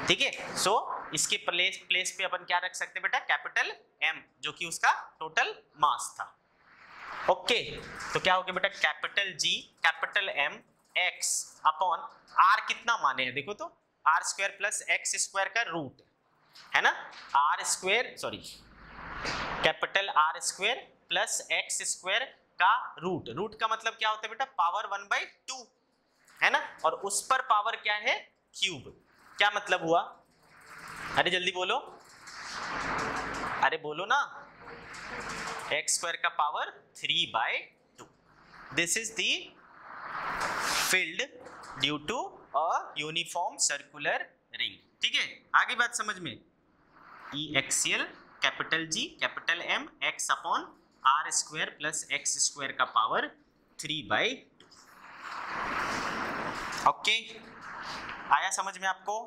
ठीक है? सो इसके प्लेस प्लेस पे अपन क्या रख सकते बेटा? कैपिटल एम जो कि उसका टोटल मास था। ओके okay, तो क्या हो गया बेटा? Capital G capital M X upon R कितना माने हैं? देखो तो R square plus X square का रूट है ना? R square sorry capital R square plus X square का रूट रूट का मतलब क्या होता है बेटा? पावर वन बाई टू है ना? और उस पर पावर क्या है? क्यूब क्या मतलब हुआ? अरे जल्दी बोलो। अरे बोलो ना। एक्स स्क्वायर का power three by two this is the field due to a uniform circular ring ठीक है? आगे बात समझ में। E axial capital G capital M X upon R square plus X square का पावर थ्री बाई ओके आया समझ में आपको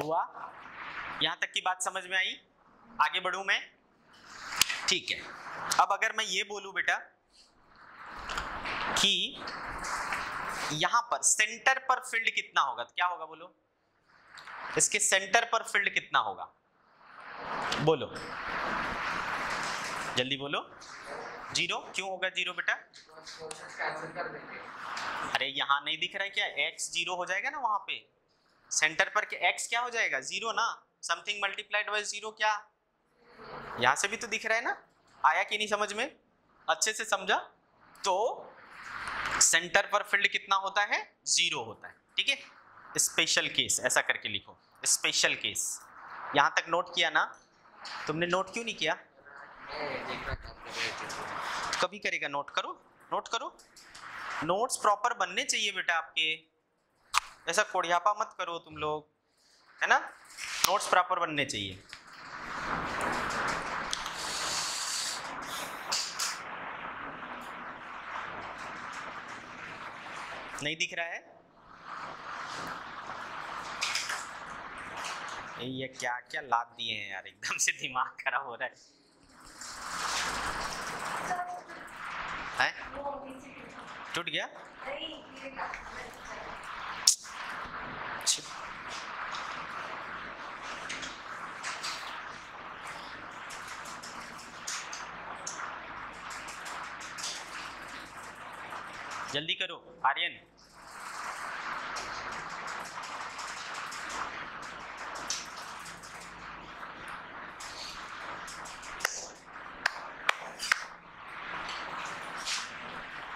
हुआ यहाँ तक की समझ में आई? आगे बढ़ू मैं? ठीक है। अब अगर मैं ये बोलू बेटा कि यहाँ पर सेंटर पर फ़ील्ड कितना होगा तो क्या होगा बोलो? इसके सेंटर पर फ़ील्ड कितना होगा? बोलो। जल्दी बोलो। ज़ीरो? क्यों होगा ज़ीरो बेटा? अरे यहाँ नहीं दिख रहा है क्या? एक्स ज़ीरो हो जाएगा ना वहाँ पे। सेंटर पर के एक्स क्या हो जाएगा? ज़ीरो ना? समथिंग मल्टीप्लाइड बाय ज़ीरो क्या? यहाँ से भी तो दिख रहा है ना? आया कि नहीं समझ में? अच्छे से समझा? तो सेंटर पर फ़ील्ड कितना होता है? ज़ीरो होता है, ठीक है? स्पेशल केस ऐसा करके लिखो। स्पेशल केस यहाँ तक नोट किया ना? तुमने नोट क्यों नहीं किया? कभी करेगा नोट करो नोट करो। नोट्स प्रॉपर बनने चाहिए बेटा आपके। ऐसा कोड़ियापा मत करो तुम लोग, है ना? नोट्स प्रॉपर बनने चाहिए। नहीं दिख रहा है? ये क्या क्या लाद दिए हैं यार, एकदम से दिमाग खराब हो रहा है। है? टूट गया? जल्दी करो आर्यन।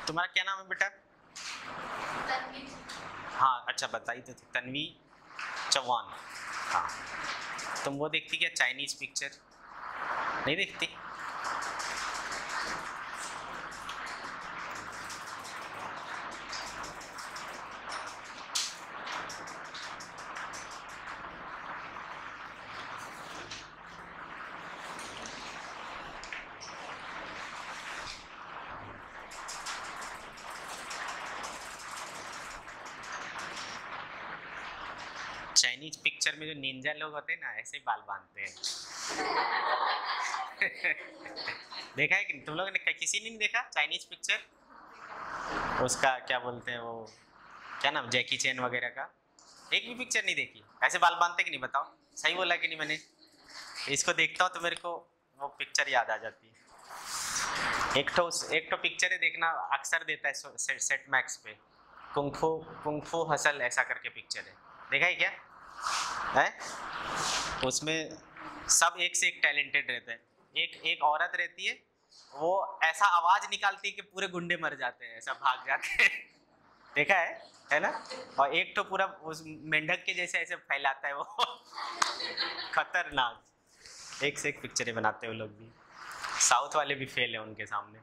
तुम्हारा क्या नाम है बेटा? हाँ अच्छा बताई तो थी। तन्वी चौहान। हाँ। तुम वो देखती क्या चाइनीज़ पिक्चर नहीं देखती चाइनीज़ पिक्चर में जो निंजा लोग होते हैं ना ऐसे बाल बांधते हैं। देखा है कि तुम लोगों ने किसी ने देखा? चाइनीज़ पिक्चर उसका क्या बोलते हैं वो? क्या नाम? जैकी चैन वगैरह का? एक भी पिक्चर नहीं देखी। ऐसे बाल बांधते कि नहीं बताओ? सही बोला कि नहीं मैंने? इसको देखता हूँ तो मेरे को वो पिक्चर याद आ जाती है। एक तो एक तो पिक्चर है देखना अक्सर देता है सेट, सेट मैक्स पे। Kung Fu Kung Fu Hustle ऐसा करके पिक्चर है। देखा है क्या? है? उसमें सब एक से एक टैलेंटेड रहते हैं। एक एक औरत रहती है, वो ऐसा आवाज़ निकालती है कि पूरे गुंडे मर जाते हैं, ऐसा भाग जाते हैं। देखा है? है ना? और एक तो पूरा उस मेंढक के जैसे ऐसे फैलाता है वो। खतरनाक। एक से एक पिक्चरें बनाते हैं वो लोग भी। साउथ वाले भी फेल है उनके सामने।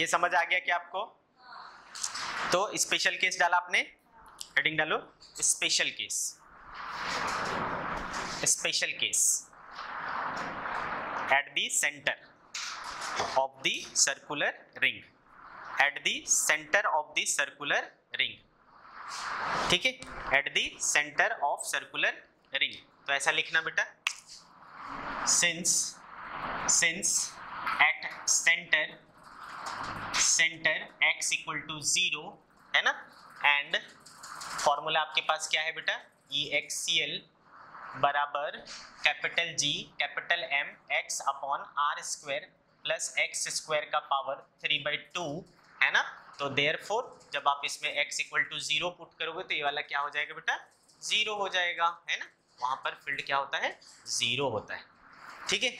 ये समझ आ गया क्या आपको? तो स्पेशल केस डाला आपने? हेडिंग डालो। Special case special case at the center of the circular ring. At the center of the circular ring. ठीक है? At the centre of circular ring तो ऐसा लिखना बेटा। Since since at centre centre X equal to zero है ना? And formula आपके पास क्या है बेटा? ई एक्स सी एल बराबर capital G capital M X upon R square plus X square का पावर थ्री बाई टू है ना? तो देयर जब आप इसमें x equal to zero put करोगे तो ये वाला क्या हो जाएगा बेटा? ज़ीरो हो जाएगा, है ना? वहाँ पर फ़ील्ड क्या होता है? ज़ीरो होता है। ठीक है?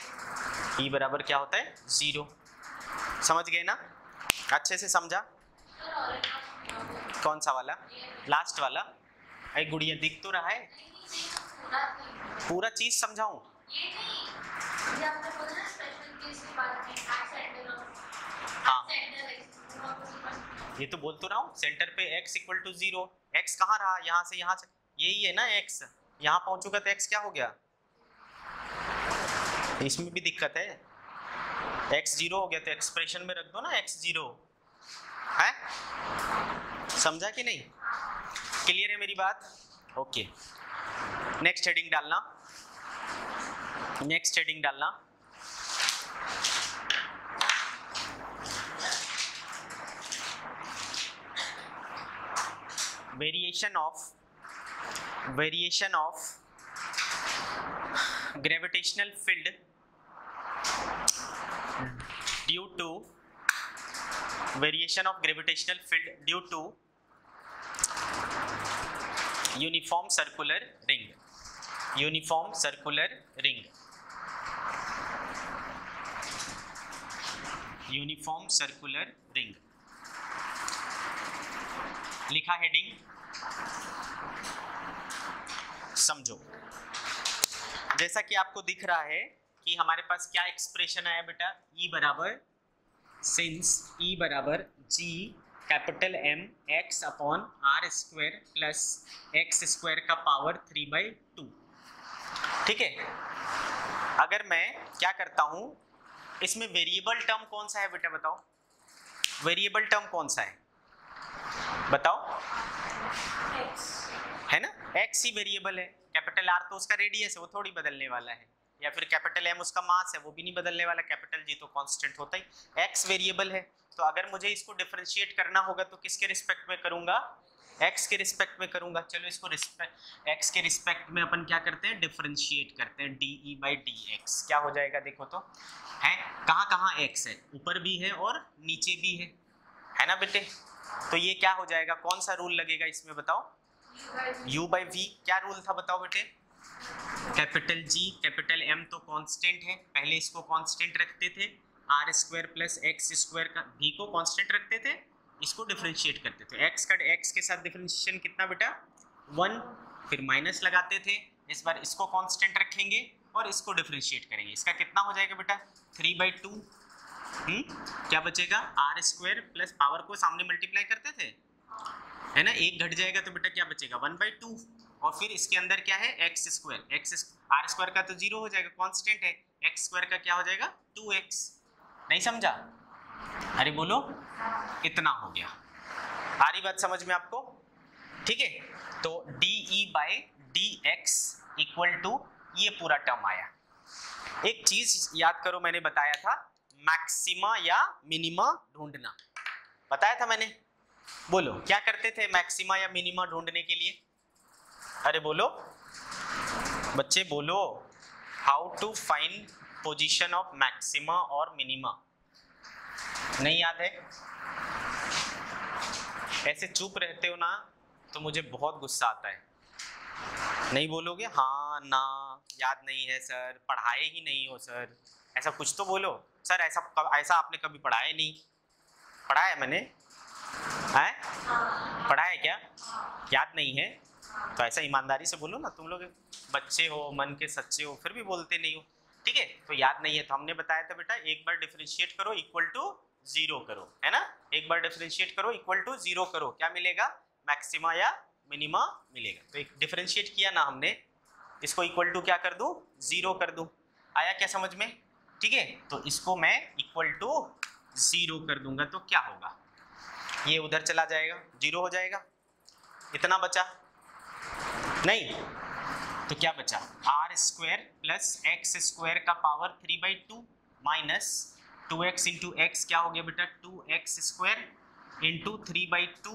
ई e बराबर क्या होता है? ज़ीरो समझ गए ना? अच्छे से समझा? कौन सा वाला? लास्ट वाला। अरे गुड़िया, दिख तो रहा है। पूरा चीज़ समझाऊं? हाँ। ये तो बोल तो रहा हूँ सेंटर पे x equal to zero X कहाँ रहा? यहाँ से यहाँ से। यही है ना x यहाँ पहुंचूगा तो x क्या हो गया? इसमें भी दिक्कत है। x ज़ीरो हो गया तो एक्सप्रेशन में रख दो ना x ज़ीरो है? समझा कि नहीं? क्लियर है मेरी बात? ओके नेक्स्ट हेडिंग डालना। नेक्स्ट हेडिंग डालना। Variation of variation of gravitational field due to variation of gravitational field due to uniform circular ring uniform circular ring uniform circular ring लिखा हेडिंग समझो। जैसा कि आपको दिख रहा है कि हमारे पास क्या एक्सप्रेशन आया बेटा? E बराबर सिंस E बराबर G capital M X upon R square plus X square का पावर थ्री बाई टू ठीक है? अगर मैं क्या करता हूँ इसमें वेरिएबल टर्म कौन सा है बेटा बताओ? वेरिएबल टर्म कौन सा है? बताओ। है ना? एक्स ही वेरिएबल है। कैपिटल आर तो उसका रेडियस है वो थोड़ी बदलने वाला है। या फिर कैपिटल एम उसका मास है वो भी नहीं बदलने वाला। कैपिटल जी तो कांस्टेंट होता ही। एक्स वेरिएबल है। तो अगर मुझे इसको डिफ्रेंशिएट करना होगा तो किसके रिस्पेक्ट में करूँगा? X के रिस्पेक्ट में करूँगा। चलो इसको रिस्पेक्ट x के रिस्पेक्ट में अपन क्या करते हैं? डिफ्रेंशिएट करते हैं D E by D X क्या हो जाएगा देखो तो? है? कहाँ कहाँ x है? ऊपर भी है और नीचे भी है। है ना बेटे? तो ये क्या हो जाएगा? कौन सा रूल लगेगा इसमें बताओ? U बाई वी क्या रूल था बताओ बेटे? कैपिटल G कैपिटल M तो कांस्टेंट है। पहले इसको कांस्टेंट रखते थे। R square plus X square का भी को कांस्टेंट रखते थे। इसको डिफ्रेंशिएट करते थे। एक्स का एक्स के साथ डिफ्रेंशिएशन कितना बेटा? वन फिर माइनस लगाते थे। इस बार इसको कांस्टेंट रखेंगे और इसको डिफ्रेंशिएट करेंगे। इसका कितना हो जाएगा बेटा? थ्री बाई टू क्या बचेगा? आर स्क्वायर प्लस पावर को सामने मल्टीप्लाई करते थे? है ना? एक घट जाएगा तो बेटा क्या बचेगा? वन बाई टू और फिर इसके अंदर क्या है? X square X R square का तो ज़ीरो हो जाएगा। कॉन्स्टेंट है। एक्स स्क्वायर का क्या हो जाएगा? टू एक्स नहीं समझा? अरे बोलो। इतना हो गया। आ रही बात समझ में आपको? ठीक है? तो D E by D X equal to ये पूरा टर्म आया। एक चीज़ याद करो, मैंने बताया था मैक्सिमा या मिनिमा ढूंढना। बताया था मैंने? बोलो, क्या करते थे मैक्सिमा या मिनिमा ढूँढने के लिए? अरे बोलो। बच्चे बोलो how to find position of maxima और मिनिमा नहीं याद है? ऐसे चुप रहते हो ना तो मुझे बहुत गुस्सा आता है। नहीं बोलोगे? हाँ ना याद नहीं है सर। पढ़ाए ही नहीं हो सर। ऐसा कुछ तो बोलो। सर ऐसा कब, ऐसा आपने कभी पढ़ाया नहीं? पढ़ाया मैंने। है? पढ़ा है क्या? याद नहीं है? तो ऐसा ईमानदारी से बोलो ना तुम लोग बच्चे हो मन के सच्चे हो फिर भी बोलते नहीं हो। ठीक है? तो याद नहीं है तो हमने बताया था बेटा एक बार डिफ्रेंशिएट करो इक्वल टू ज़ीरो करो, है ना? एक बार डिफ्रेंशिएट करो इक्वल टू ज़ीरो करो, क्या मिलेगा? मैक्सिमा या मिनिमा मिलेगा। तो एक डिफ्रेंशिएट किया ना हमने, इसको इक्वल टू क्या कर दूँ? ज़ीरो कर दूँ। आया क्या समझ में? ठीक है? तो इसको मैं इक्वल टू ज़ीरो कर दूँगा तो क्या होगा? ये उधर चला जाएगा, ज़ीरो हो जाएगा। इतना बचा? नहीं। तो क्या बचा? R square plus X square का power three by two minus two X into X क्या हो गया बेटा? Two X square into three by two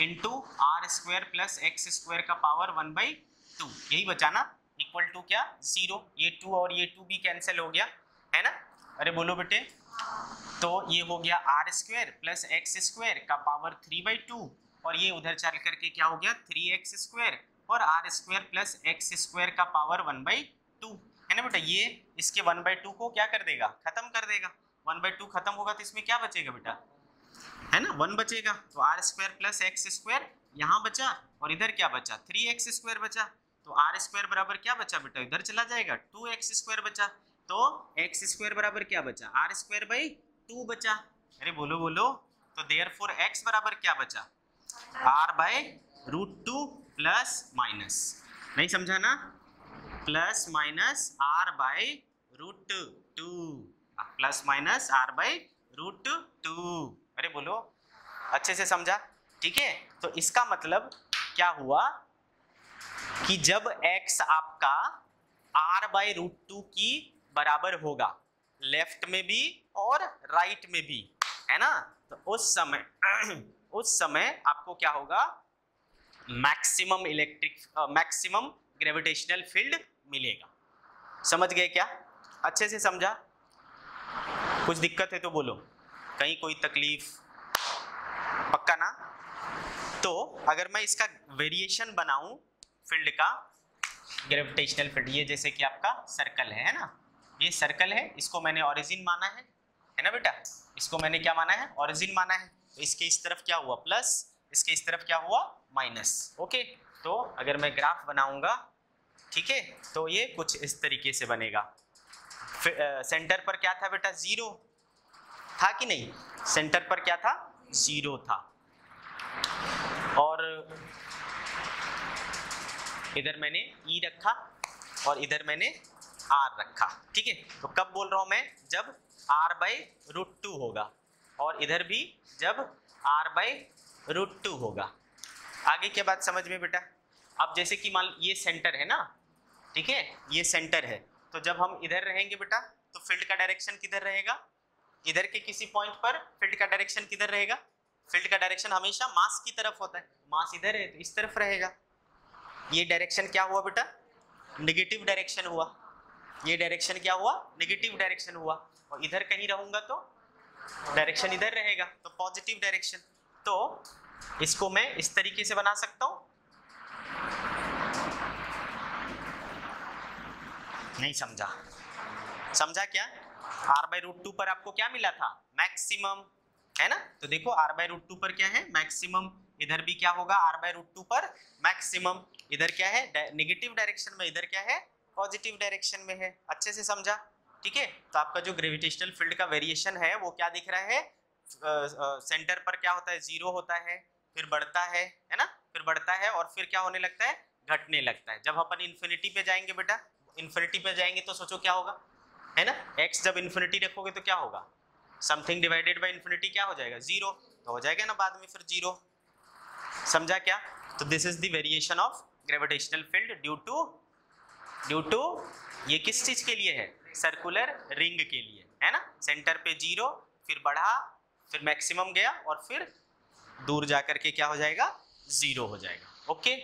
into R square plus X square का पावर वन बाई टू यही बचा ना equal to क्या? ज़ीरो ये टू और ये टू भी कैंसिल हो गया। है ना? अरे बोलो बेटे। तो ये हो गया R square plus X square का पावर थ्री बाई टू और ये उधर चल करके क्या हो गया? थ्री एक्स स्क्वायर और R square plus X square का पावर वन बाई टू है ना बेटा? ये इसके वन बाई टू को क्या कर देगा? खत्म कर देगा। वन बाई टू खत्म होगा तो इसमें क्या बचेगा बेटा? है ना? वन बचेगा तो R square plus X square यहाँ बचा और इधर क्या बचा? थ्री एक्स स्क्वायर बचा तो आर स्क्वायर बराबर क्या बचा बेटा? इधर चला जाएगा टू एक्स स्क्वायर बचा तो एक्स स्क्वायर बराबर क्या बचा? आर स्क्वायर बाई टू बचा। अरे बोलो बोलो तो देयर फोर एक्स बराबर क्या बचा? R by root two plus minus नहीं समझा ना? Plus minus R by root two plus minus R by root two. अरे बोलो, अच्छे से समझा। ठीक है? तो इसका मतलब क्या हुआ कि जब x आपका r बाई रूट टू की बराबर होगा, लेफ़्ट में भी और राइट में भी, है ना? तो उस समय उस समय आपको क्या होगा? Maximum electric maximum gravitational field मिलेगा। समझ गए क्या? अच्छे से समझा? कुछ दिक्कत है तो बोलो। कहीं कोई तकलीफ़? पक्का ना? तो अगर मैं इसका वेरिएशन बनाऊँ फ़ील्ड का ग्रेविटेशनल फ़ील्ड ये जैसे कि आपका सर्कल है है ना? ये सर्कल है, इसको मैंने ओरिजिन माना है है ना बेटा? इसको मैंने क्या माना है? ओरिजिन माना है। तो इसके इस तरफ़ क्या हुआ? प्लस इसके इस तरफ़ क्या हुआ? माइनस ओके तो अगर मैं ग्राफ बनाऊँगा, ठीक है? तो ये कुछ इस तरीके से बनेगा। सेंटर पर क्या था बेटा? ज़ीरो था कि नहीं? सेंटर पर क्या था? ज़ीरो था। और इधर मैंने ई e रखा और इधर मैंने आर रखा। ठीक है? तो कब बोल रहा हूँ मैं? जब आर बाई रूट टू होगा। और इधर भी जब आर बाई रूट टू होगा। आगे क्या बात समझ में बेटा? अब जैसे कि मान, ये सेंटर है ना? ठीक है? ये सेंटर है। तो जब हम इधर रहेंगे बेटा तो फ़ील्ड का डायरेक्शन किधर रहेगा? इधर के किसी पॉइंट पर फ़ील्ड का डायरेक्शन किधर रहेगा? फ़ील्ड का डायरेक्शन हमेशा मास की तरफ़ होता है। मास इधर है तो इस तरफ़ रहेगा। ये डायरेक्शन क्या हुआ बेटा? नेगेटिव डायरेक्शन हुआ। ये डायरेक्शन क्या हुआ? नेगेटिव डायरेक्शन हुआ। और इधर कहीं रहूँगा तो डायरेक्शन इधर रहेगा तो पॉजिटिव डायरेक्शन तो इसको मैं इस तरीके से बना सकता हूँ। नहीं समझा। समझा क्या? आर बाई रूट टू पर आपको क्या मिला था? मैक्सिमम है ना? तो देखो आर बाई रूट टू पर क्या है? मैक्सिमम इधर भी क्या होगा? आर बाई रूट टू पर मैक्सिमम इधर क्या है? नेगेटिव डायरेक्शन में इधर क्या है? पॉजिटिव डायरेक्शन में है। अच्छे से समझा? ठीक है? तो आपका जो ग्रेविटेशनल फ़ील्ड का वेरिएशन है, वो क्या दिख रहा है? सेंटर पर क्या होता है? ज़ीरो होता है। फिर बढ़ता है है ना? फिर बढ़ता है और फिर क्या होने लगता है? घटने लगता है। जब अपन इन्फिनिटी पे जाएँगे बेटा इन्फिनिटी पे जाएँगे तो सोचो क्या होगा? है ना? एक्स जब इन्फिनिटी रखोगे तो क्या होगा? समथिंग डिवाइडेड बाई इन्फिनिटी क्या हो जाएगा? ज़ीरो तो हो जाएगा ना बाद में फिर ज़ीरो समझा क्या? तो this is the of gravitational field due to due to ये किस चीज़ के लिए है? सर्कुलर रिंग के लिए. है ना? सेंटर पे ज़ीरो फिर बढ़ा, फिर मैक्सिमम गया और फिर दूर जाकर के क्या हो जाएगा? ज़ीरो हो जाएगा. Okay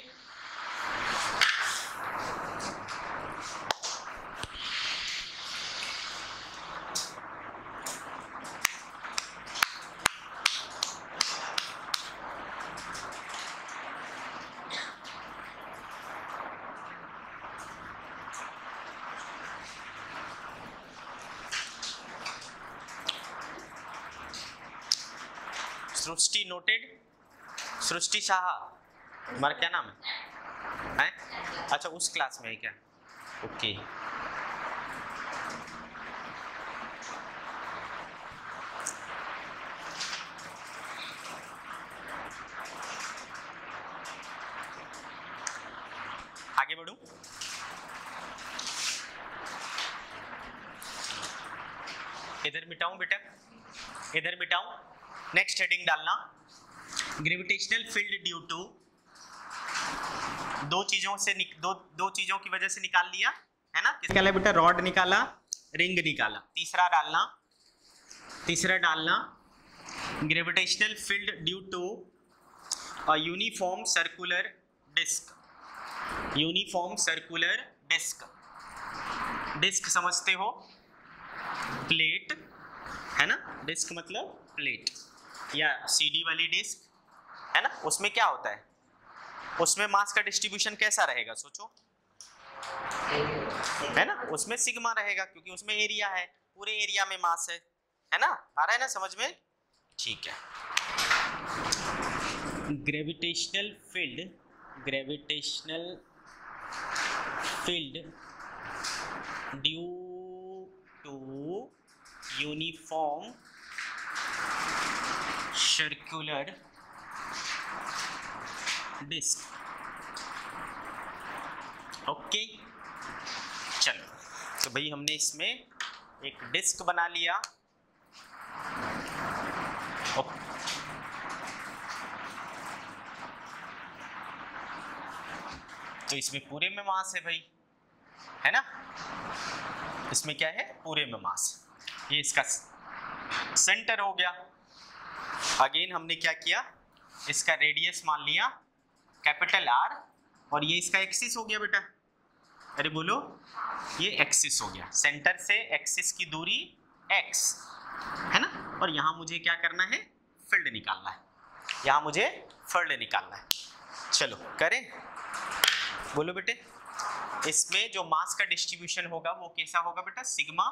noted Srishti Shah. तुम्हारा क्या नाम है? हैं? अच्छा उस क्लास में है क्या? ओके आगे बढ़ू? इधर मिटाऊं बेटा? इधर मिटाऊं? नेक्स्ट हेडिंग डालना। ग्रेविटेशनल फ़ील्ड ड्यू टू दो चीज़ों से निक, दो दो चीज़ों की वजह से निकाल लिया है ना? निकाला बेटा? रॉड निकाला। रिंग निकाला। तीसरा डालना। तीसरा डालना। Gravitational field due to a uniform circular disc uniform circular disc disc समझते हो? प्लेट है ना? डिस्क मतलब प्लेट या सीडी वाली डिस्क है ना? उसमें क्या होता है? उसमें मास का डिस्ट्रीब्यूशन कैसा रहेगा, सोचो। है ना? उसमें सिग्मा रहेगा, क्योंकि उसमें एरिया है, पूरे एरिया में मास है। है ना? आ रहा है ना समझ में? ठीक है। Gravitational field gravitational field due to uniform circular disc okay चलो। तो भाई हमने इसमें एक डिस्क बना लिया। तो इसमें पूरे में मास है भाई। है ना? इसमें क्या है? पूरे में मास। ये इसका सेंटर हो गया। अगेन हमने क्या किया? इसका रेडियस मान लिया। कैपिटल आर और ये इसका एक्सिस हो गया बेटा। अरे बोलो, ये एक्सिस हो गया। सेंटर से एक्सिस की दूरी एक्स है ना? और यहाँ मुझे क्या करना है? फ़ील्ड निकालना है। यहाँ मुझे फ़ील्ड निकालना है। चलो, करें? बोलो बेटे। इसमें जो मास का डिस्ट्रीब्यूशन होगा, वो कैसा होगा बेटा? सिग्मा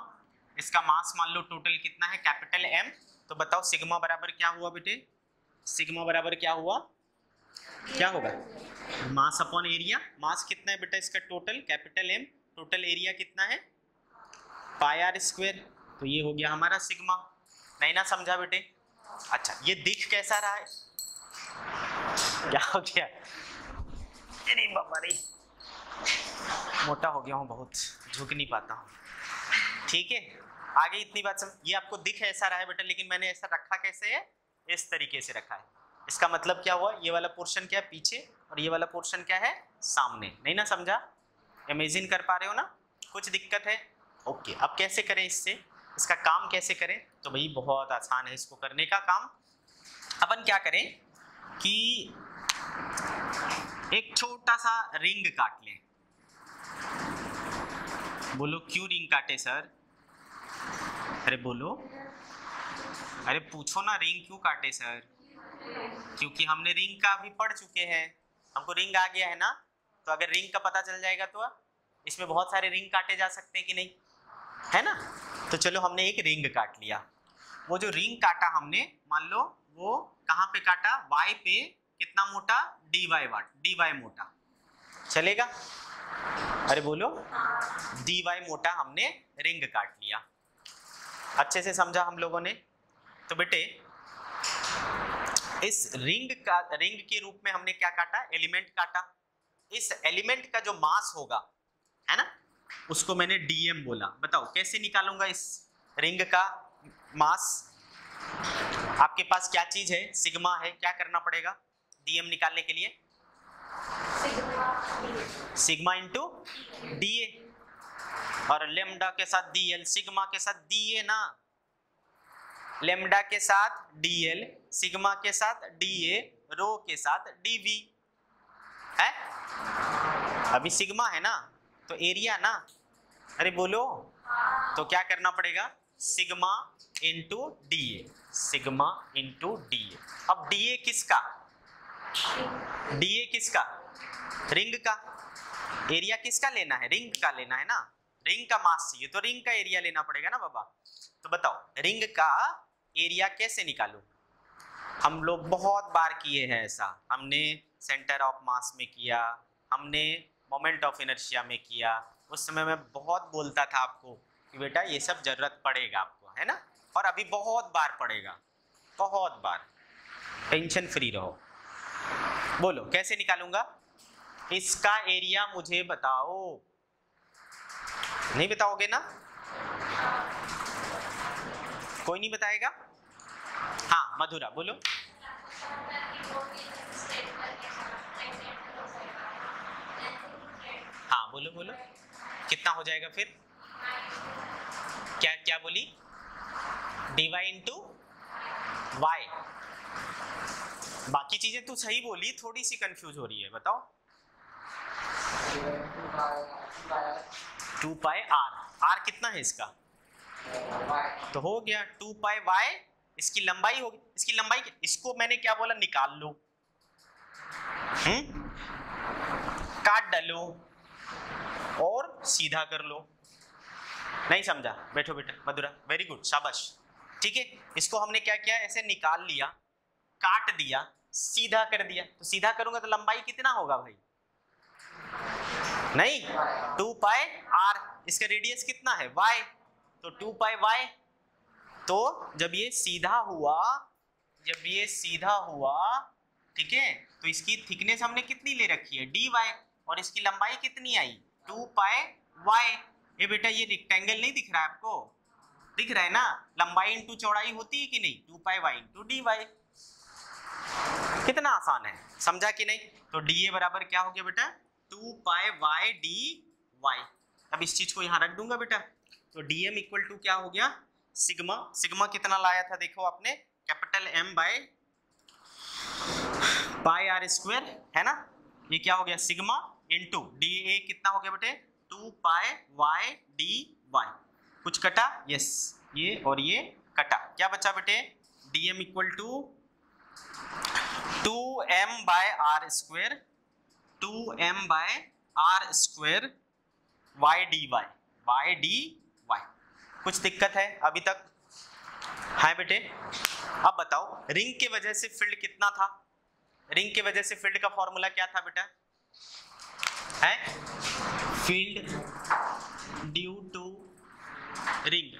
इसका मास मान लो टोटल कितना है? कैपिटल एम तो बताओ सिग्मा बराबर क्या हुआ बेटे? सिग्मा बराबर क्या हुआ? क्या होगा? मास अपॉन एरिया मास कितना है बेटा इसका? Total capital M total area कितना है? पाई आर स्क्वेयर तो ये हो गया हमारा सिग्मा नहीं ना समझा बेटे? अच्छा ये दिख कैसा रहा है? क्या हो गया? अरे बाबा रे मोटा हो गया हूँ बहुत झुक नहीं पाता हूँ। ठीक है आगे इतनी बात समझ ये आपको दिख ऐसा रहा है बेटा लेकिन मैंने ऐसा रखा कैसे है? इस तरीके से रखा है। इसका मतलब क्या हुआ? ये वाला पोर्शन क्या है? पीछे, और ये वाला पोर्शन क्या है? सामने। नहीं ना समझा? इमेजिन कर पा रहे हो ना? कुछ दिक्कत है? ओके अब कैसे करें इससे? इसका काम कैसे करें? तो भाई, बहुत आसान है इसको करने का काम। अपन क्या करें कि एक छोटा सा रिंग काट लें। बोलो, क्यों रिंग काटे, सर? अरे बोलो। अरे पूछो ना, रिंग क्यों काटे, सर? क्योंकि हमने रिंग का भी पढ़ चुके हैं। हमको रिंग आ गया है ना? तो अगर रिंग का पता चल जाएगा तो इसमें बहुत सारे रिंग काटे जा सकते हैं कि नहीं? है ना? तो चलो हमने एक रिंग काट लिया। वो जो रिंग काटा हमने, मान लो वो कहाँ पे काटा? वाई पे कितना मोटा? D Y what D Y मोटा। चलेगा? अरे बोलो। डी वाई मोटा हमने रिंग काट लिया। अच्छे से समझा हम लोगों ने? तो बेटे इस रिंग का, रिंग के रूप में हमने क्या काटा? एलिमेंट काटा। इस एलिमेंट का जो मास होगा, है ना? उसको मैंने डीएम बोला। बताओ, कैसे निकालूँगा इस रिंग का मास? आपके पास क्या चीज़ है? सिग्मा है। क्या करना पड़ेगा डीएम निकालने के लिए? सिग्मा इंटू डी और लेमडा के साथ डी एल सिग्मा के साथ डी ए ना? लेमडा के साथ डी एल सिग्मा के साथ डी ए रो के साथ डी वी है? अभी सिग्मा है ना? तो एरिया ना? अरे बोलो। तो क्या करना पड़ेगा? Sigma into D A sigma into D A अब डी ए किसका? डी ए किसका? रिंग का। एरिया किसका लेना है? रिंग का लेना है ना? रिंग का मास चाहिए तो रिंग का एरिया लेना पड़ेगा ना बाबा? तो बताओ, रिंग का एरिया कैसे निकालू? हम लोग बहुत बार किए हैं ऐसा। हमने सेंटर ऑफ़ मास में किया, हमने मोमेंट ऑफ़ इनर्शिया में किया। उस समय मैं बहुत बोलता था आपको कि बेटा ये सब ज़रूरत पड़ेगा आपको, है ना? और अभी बहुत बार पड़ेगा, बहुत बार। टेंशन फ्री रहो। बोलो, कैसे निकालूँगा? इसका एरिया मुझे बताओ। नहीं बताओगे ना? कोई नहीं बताएगा? हाँ मधुरा, बोलो। हाँ बोलो बोलो। कितना हो जाएगा फिर? क्या क्या बोली? डी वाई इंटू वाई बाकी चीज़ें तू सही बोली, थोड़ी सी कंफ्यूज हो रही है, बताओ। To pi are. आर कितना है इसका? तो हो गया टू पाई वाई इसकी लंबाई होगी, इसकी लंबाई क्या? इसको मैंने क्या बोला, निकाल लो। हम्म? काट डालो और सीधा कर लो। नहीं समझा? बैठो बेटा, मधुरा वेरी गुड शाबाश। ठीक है? इसको हमने क्या किया, ऐसे निकाल लिया, काट दिया, सीधा कर दिया। तो सीधा करूँगा तो लंबाई कितना होगा भाई? नहीं टू पाई आर इसका रेडियस कितना है? वाई तो टू पाई वाई तो जब ये सीधा हुआ, जब ये सीधा हुआ, ठीक है तो इसकी थिकनेस हमने कितनी ले रखी है? डी वाई और इसकी लंबाई कितनी आई? टू पाई वाई ये बेटा ये रेक्टेंगल नहीं दिख रहा है आपको? दिख रहा है ना? लंबाई इंटू चौड़ाई होती है कि नहीं? Two pi Y into D Y कितना आसान है? समझा कि नहीं? तो डी ए बराबर क्या हो गया बेटा? Two pi Y D Y अब इस चीज़ को यहाँ रख दूँगा बेटा। तो डी एम इक्वल टू क्या हो गया? सिग्मा सिग्मा कितना लाया था देखो आपने, capital M by pi R square है ना? ये क्या हो गया? सिग्मा इंटू डी ए कितना हो गया बेटे? Two pi y d y कुछ कटा? यस ये और ये कटा। क्या बचा बेटे? D m equal to two m by r square two m by r square y d y y d कुछ दिक्कत है अभी तक? है बेटे, अब बताओ रिंग के वजह से फ़ील्ड कितना था? रिंग के वजह से फ़ील्ड का फॉर्मूला क्या था बेटा? है? फ़ील्ड ड्यू टू रिंग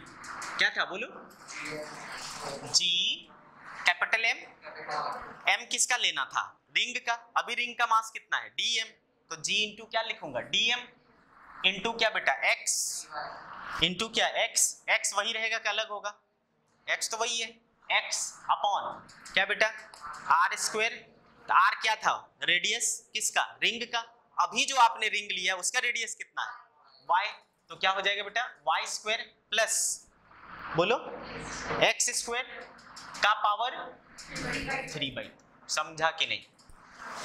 क्या था बोलो? जी कैपिटल एम एम किसका लेना था? रिंग का। अभी रिंग का मास कितना है? डी एम तो जी इंटू क्या लिखूँगा? डी एम इंटू क्या बेटा? एक्स इंटू क्या? एक्स एक्स वही रहेगा क्या अलग होगा? एक्स तो वही है। एक्स अपॉन क्या बेटा? आर स्क्वेयर आर क्या था? रेडियस किसका? रिंग का। अभी जो आपने रिंग लिया, उसका रेडियस कितना है? वाई तो क्या हो जाएगा बेटा? वाई स्क्वेयर प्लस बोलो। एक्स स्क्वेयर का पावर थ्री बाई समझा कि नहीं?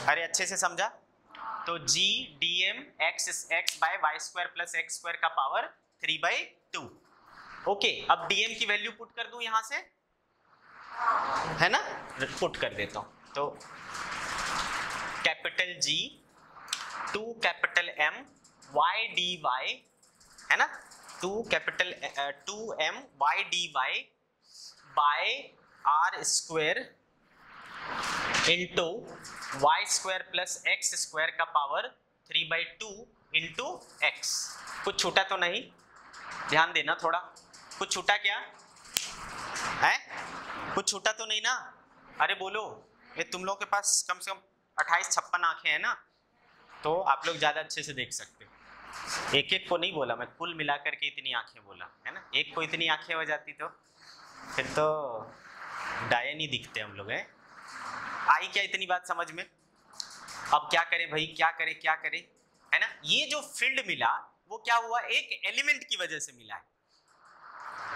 अरे अच्छे से समझा। तो g d m x x by y square plus x square का power three by two okay अब डी एम की वैल्यू पुट कर दू यहाँ से। है ना? पुट कर देता हूँ। तो capital G two capital M y d y है ना? Two capital two m y d y by r square into y square plus x square का power three by two into x कुछ छूटा तो नहीं? ध्यान देना थोड़ा। कुछ छूटा क्या? है? कुछ छूटा तो नहीं ना? अरे बोलो, ये तुम लोग के पास कम से कम अट्ठाईस छप्पन आँखें हैं ना? तो आप लोग ज़्यादा अच्छे से देख सकते हो। एक एक को नहीं बोला मैं, कुल मिलाकर के इतनी आँखें बोला, है ना? एक को इतनी आँखें हो जाती तो। फिर तो डायन नहीं दिखते हम लोग, हैं? आई क्या इतनी बात समझ में? अब क्या करें भाई, क्या करें क्या करें? है ना? ये जो फ़ील्ड मिला, वो क्या हुआ? एक एलिमेंट की वजह से मिला है।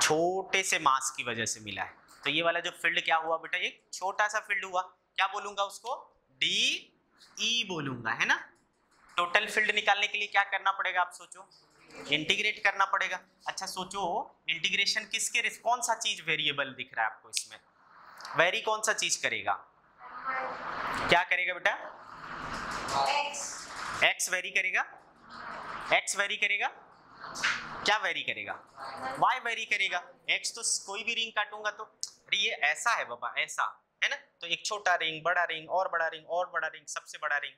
छोटे से मास की वजह से मिला है। तो ये वाला जो फ़ील्ड क्या हुआ बेटा? एक छोटा सा फ़ील्ड हुआ। क्या बोलूँगा उसको? डी ई बोलूँगा, है ना? टोटल फ़ील्ड निकालने के लिए क्या करना पड़ेगा आप सोचो? इंटीग्रेट करना पड़ेगा। अच्छा सोचो इंटीग्रेशन किसके कौन सा चीज़ वेरिएबल दिख रहा है आपको इसमें? वेरी कौन सा चीज़ करेगा? क्या करेगा बेटा? एक्स वेरी करेगा? एक्स वेरी करेगा? क्या वेरी करेगा? वाई वेरी करेगा? एक्स तो कोई भी रिंग काटूँगा तो। अरे ये ऐसा है बाबा ऐसा है ना? तो एक छोटा रिंग बड़ा रिंग और बड़ा रिंग और बड़ा रिंग सबसे बड़ा रिंग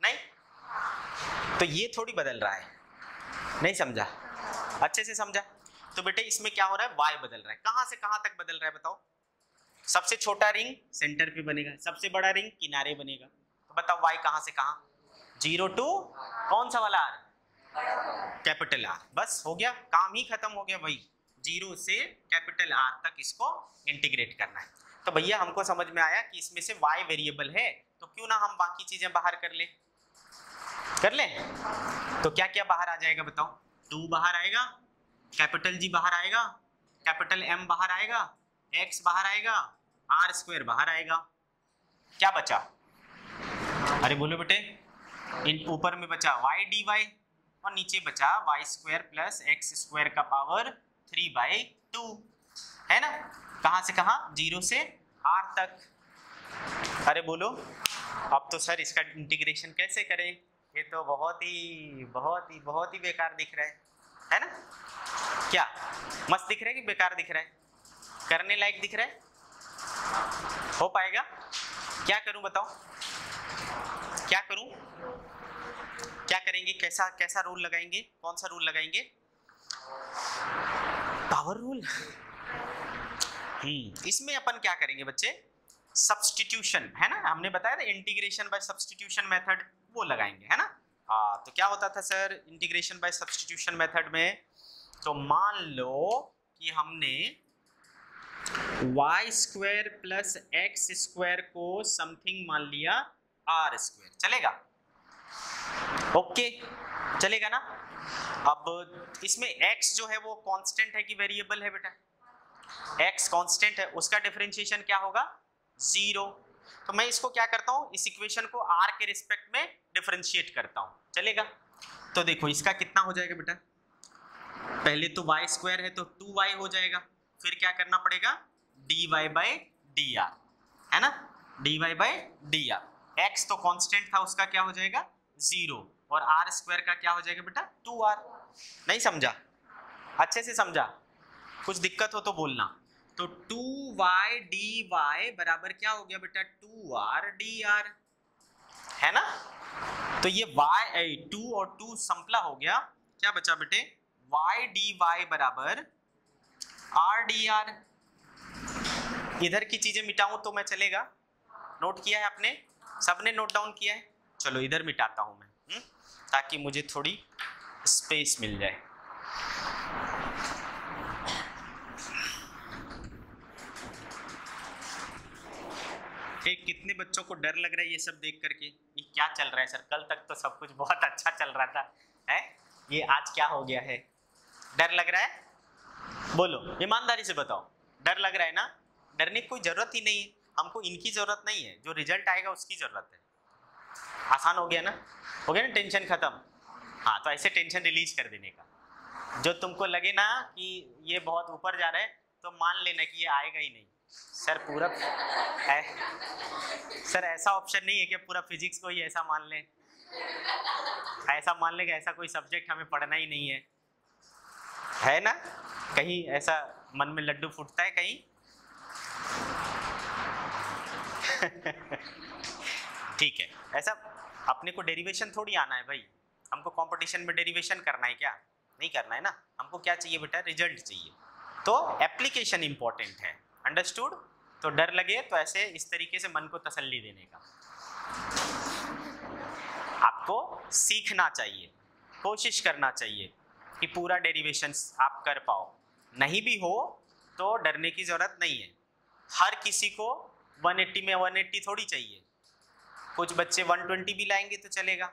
नहीं? तो ये थोड़ी बदल रहा है। नहीं समझा? अच्छे से समझा? तो बेटे इसमें क्या हो रहा है? वाई बदल रहा है। कहाँ से कहाँ तक बदल रहा है बताओ? सबसे छोटा रिंग सेंटर पे बनेगा, सबसे बड़ा रिंग किनारे बनेगा। तो बताओ वाई कहाँ से कहाँ? ज़ीरो टू, कौन सा वाला आर कैपिटल आर बस, हो गया। काम ही खत्म हो गया भाई। ज़ीरो से कैपिटल आर तक इसको इंटीग्रेट करना है। तो भैया, हमको समझ में आया कि इसमें से वाई वेरिएबल है तो क्यों ना हम बाकी चीज़ें बाहर कर ले? कर ले? तो क्या क्या बाहर आ जाएगा बताओ? टू बाहर आएगा, कैपिटल जी बाहर आएगा, कैपिटल एम बाहर आएगा एक्स बाहर आएगा आर स्क्वायर बाहर आएगा। क्या बचा? अरे बोलो बेटे। इन ऊपर में बचा वाई डी वाई और नीचे बचा y square plus x square का पावर थ्री बाई टू है ना? कहाँ से कहाँ? ज़ीरो से आर तक। अरे बोलो, अब तो सर इसका इंटीग्रेशन कैसे करें? ये तो बहुत ही बहुत ही बहुत ही बेकार दिख रहा है। है ना? क्या? मस्त दिख रहा है कि बेकार दिख रहा है? करने लायक दिख रहा है? हो पाएगा? क्या करूँ बताओ? क्या करूँ? क्या करेंगे? कैसा कैसा रूल लगाएँगे? कौन सा रूल लगाएँगे? पावर रूल हम्म इसमें अपन क्या करेंगे बच्चे? सब्सटीट्यूशन है ना? हमने बताया था इंटीग्रेशन बाय सब्सटीट्यूशन मेथड वो लगाएँगे, है ना? हाँ तो क्या होता था sir? Integration by substitution method में तो मान लो कि हमने y square plus x square को समथिंग मान लिया आर स्क्वायर चलेगा? ओके चलेगा ना? अब इसमें x जो है वो कांस्टेंट है कि वेरिएबल है बेटा? x कांस्टेंट है, उसका डिफरेंशिएशन क्या होगा? ज़ीरो तो मैं इसको क्या करता हूँ? इस इक्वेशन को आर के रिस्पेक्ट में डिफरेंशिएट करता हूँ। चलेगा? तो देखो, इसका कितना हो जाएगा बेटा? पहले तो वाई स्क्वायर है तो टू वाई हो जाएगा। फिर क्या करना पड़ेगा? D y by d r है ना? D y by d r x तो कांस्टेंट था, उसका क्या हो जाएगा? ज़ीरो और आर स्क्वायर का क्या हो जाएगा बेटा? टू आर नहीं समझा? अच्छे से समझा? कुछ दिक्कत हो तो बोलना। तो टू वाई डी वाई बराबर क्या हो गया बेटा? टू आर डी आर है ना? तो ये वाई टू और टू संपला हो गया। क्या बचा बेटे? वाई डी वाई बराबर आर डी आर इधर की चीज़ें मिटाऊं तो मैं चलेगा। नोट किया है आपने? सबने नोट डाउन किया है? चलो, इधर मिटाता हूँ मैं? हम्म? ताकि मुझे थोड़ी स्पेस मिल जाए। एक कितने बच्चों को डर लग रहा है ये सब देख करके। ये क्या चल रहा है सर? कल तक तो सब कुछ बहुत अच्छा चल रहा था, है? ये आज क्या हो गया है? डर लग रहा है? बोलो, ईमानदारी से बताओ। डर लग रहा है ना? डरने की कोई ज़रूरत ही नहीं है। हमको इनकी ज़रूरत नहीं है। जो रिज़ल्ट आएगा उसकी ज़रूरत है। आसान हो गया ना? हो गया ना टेंशन ख़त्म? हाँ तो ऐसे टेंशन रिलीज़ कर देने का। जो तुमको लगे ना कि ये बहुत ऊपर जा रहा है तो मान लेना कि ये आएगा ही नहीं। सर, पूरा है सर, ऐसा ऑप्शन नहीं है कि पूरा फिजिक्स को ही ऐसा मान लें। ऐसा मान लें कि ऐसा कोई सब्जेक्ट हमें पढ़ना ही नहीं है। है ना? कहीं ऐसा मन में लड्डू फूटता है कहीं? ठीक है। ऐसा अपने को डेरिवेशन थोड़ी आना है भाई। हमको कंपटीशन में डेरिवेशन करना है क्या? नहीं करना है ना? हमको क्या चाहिए बेटा? रिज़ल्ट चाहिए। तो एप्लीकेशन इंपॉर्टेंट है। अंडरस्टूड तो डर लगे तो ऐसे इस तरीके से मन को तसल्ली देने का। आपको सीखना चाहिए। कोशिश करना चाहिए कि पूरा डेरिवेशन आप कर पाओ। नहीं भी हो तो डरने की ज़रूरत नहीं है। हर किसी को 180 में 180 थोड़ी चाहिए। कुछ बच्चे 120 भी लाएँगे तो चलेगा।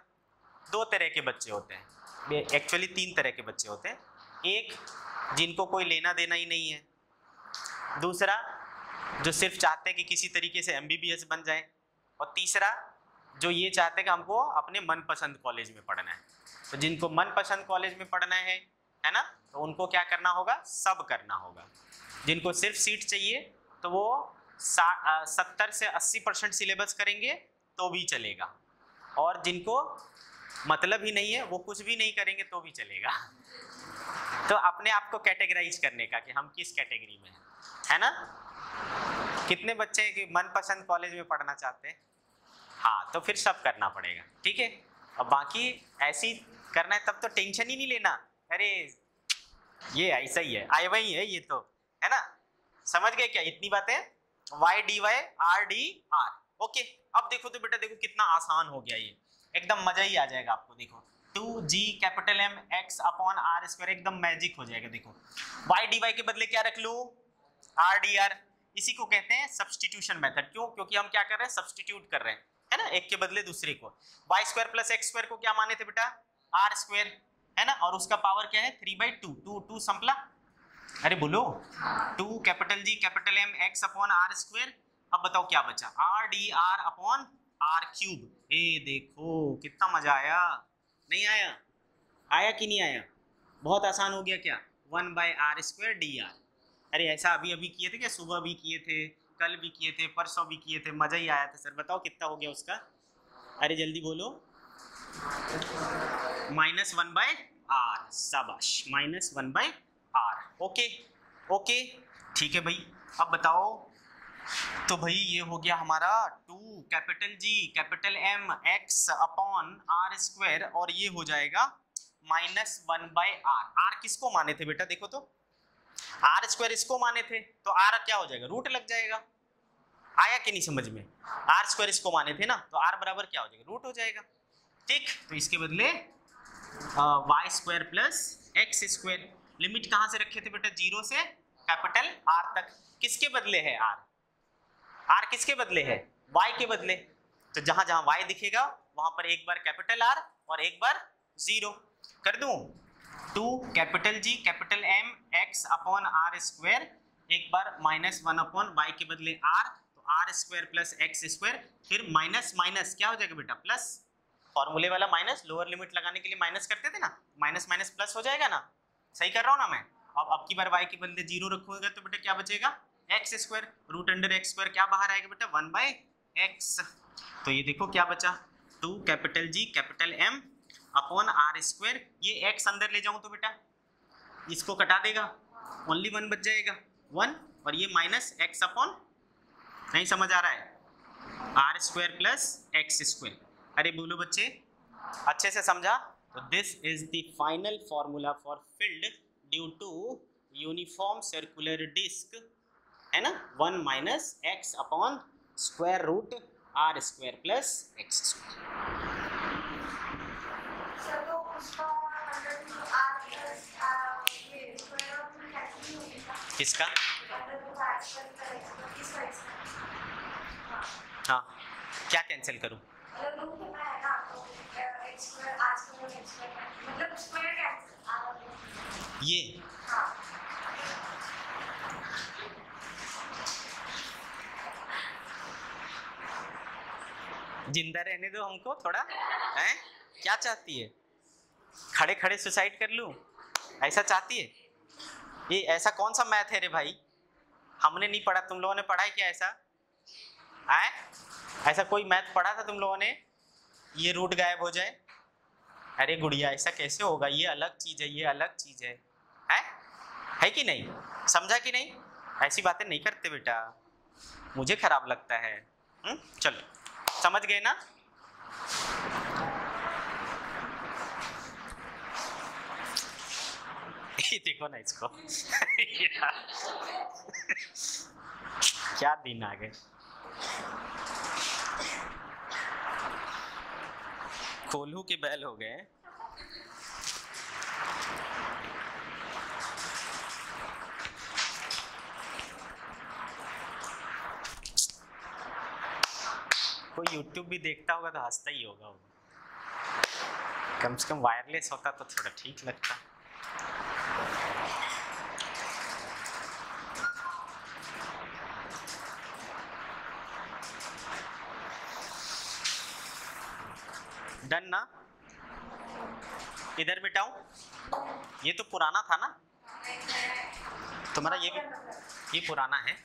दो तरह के बच्चे होते हैं। एक्चुअली तीन तरह के बच्चे होते हैं। एक, जिनको कोई लेना देना ही नहीं है। दूसरा, जो सिर्फ़ चाहते हैं कि किसी तरीके से एमबीबीएस बन जाए। और तीसरा, जो ये चाहते हैं कि हमको अपने मनपसंद कॉलेज में पढ़ना है। तो जिनको मनपसंद कॉलेज में पढ़ना है है ना? तो उनको क्या करना होगा? सब करना होगा। जिनको सिर्फ़ सीट चाहिए तो वो सत्तर से अस्सी परसेंट सिलेबस करेंगे तो भी चलेगा। और जिनको मतलब ही नहीं है, वो कुछ भी नहीं करेंगे तो भी चलेगा। तो अपने आप को कैटेगराइज करने का, कि हम किस कैटेगरी में हैं। है ना? कितने बच्चे कि मनपसंद कॉलेज में पढ़ना चाहते हैं? हाँ तो फिर सब करना पड़ेगा। ठीक है? और बाकी ऐसी करना है, तब तो टेंशन ही नहीं लेना। अरे, ये ऐसा ही है। आई वही है, ये तो। है ना? समझ गए क्या? इतनी बातें? Y d y r d r okay अब देखो तो बेटा, देखो कितना आसान हो गया ये। एकदम मज़ा ही आ जाएगा आपको, देखो। Two g capital M x upon r square एकदम मैजिक हो जाएगा, देखो। डी वाई के बदले क्या रख लो? आर डी आर इसी को कहते हैं सब्सटीट्यूशन मेथड क्यों? क्योंकि हम क्या कर रहे हैं? सब्सटीट्यूट कर रहे हैं। है ना? एक के बदले दूसरे को। Y square plus x square को क्या माने थे बेटा? आर स्क्वायर है ना? और उसका पावर क्या है? Three by two two two संपला। अरे बोलो। Two capital G capital M x upon r square अब बताओ क्या बचा? R d r upon r cube ए, देखो, कितना मज़ा आया। नहीं आया? आया कि नहीं आया? बहुत आसान हो गया क्या? One by r square d r अरे ऐसा अभी अभी किए थे क्या? सुबह भी किए थे, कल भी किए थे, परसों भी किए थे, मज़ा ही आया था सर बताओ कितना हो गया उसका? अरे जल्दी बोलो। माइनस वन बाय आर शाबाश minus one by r. Okay? Okay? ठीक है भाई। अब बताओ। तो भाई ये हो गया हमारा two, capital G, capital M, x upon r square, और ये हो जाएगा minus one by r. R किसको माने थे बेटा? देखो तो। आर स्क्वायर इसको माने थे तो आर क्या हो जाएगा? रूट लग जाएगा। आया कि नहीं समझ में? आर स्क्वायर इसको माने थे ना तो आर बराबर क्या हो जाएगा? रूट हो जाएगा। ठीक? तो इसके बदले y square plus x square limit कहाँ से रखे थे बेटा? ज़ीरो से कैपिटल आर तक। किसके बदले है आर आर किसके बदले है? वाई के बदले। तो जहाँ जहाँ वाई दिखेगा, वहाँ पर एक बार कैपिटल आर और एक बार ज़ीरो कर दू? Two capital G capital M x upon r square एक बार माइनस वन अपॉन वाई के बदले आर तो r square plus x square फिर माइनस माइनस क्या हो जाएगा बेटा? प्लस फॉर्मूले वाला माइनस लोअर लिमिट लगाने के लिए माइनस करते थे ना? माइनस माइनस प्लस हो जाएगा ना? सही कर रहा हूँ ना मैं? अब अब की बार वाई के बदले ज़ीरो रखूँगा तो बेटा क्या बचेगा? X square root under x square क्या बाहर आएगा बेटा? वन बाई एक्स तो ये देखो क्या बचा? Two capital G capital M upon r square ये एक्स अंदर ले जाऊँ तो बेटा? इसको कटा देगा। ओनली वन बच जाएगा। वन और ये माइनस एक्स अपॉन नहीं समझ आ रहा है। R square plus x square अरे बोलो बच्चे। अच्छे से समझा? तो this is the final formula for field due to uniform circular disc है ना? One minus x upon square root r square plus x square किसका? हाँ। क्या कैंसिल करूँ? ये। ज़िंदा रहने दो हमको थोड़ा, हैं? क्या चाहती है? खड़े खड़े सुसाइड कर लूँ? ऐसा चाहती है? ये ऐसा कौन सा मैथ है रे भाई? हमने नहीं पढ़ा, तुम लोगों ने पढ़ा है क्या ऐसा? आए? ऐसा कोई मैथ पढ़ा था तुम लोगों ने? ये रूट गायब हो जाए। अरे गुड़िया, ऐसा कैसे होगा? ये अलग चीज़ है, ये अलग चीज़ है। है? है कि नहीं? समझा कि नहीं? ऐसी बातें नहीं करते बेटा। मुझे खराब लगता है। हुँ? हम्म? चलो। समझ गए ना? देखो ना इसको। क्या दिन आ गए। कोल्हू के बैल हो गए कोई YouTube भी देखता होगा तो हंसता ही होगा कम से कम वायरलेस होता तो थोड़ा ठीक लगता। डन ना? इधर मिटाऊं ये तो पुराना था ना? तुम्हारा ये भी ये पुराना है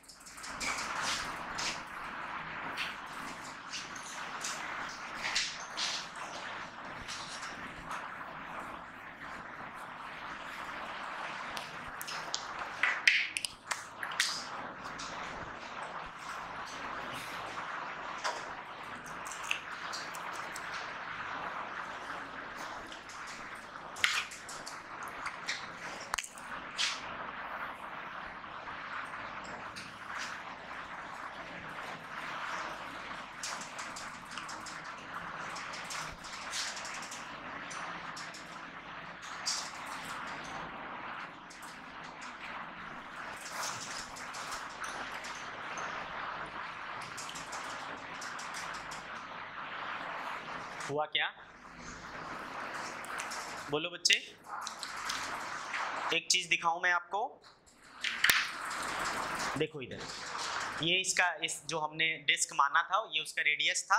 हुआ क्या बोलो बच्चे एक चीज़ दिखाऊँ मैं आपको? देखो इधर। ये इसका, इस जो हमने डिस्क माना था, ये उसका रेडियस था,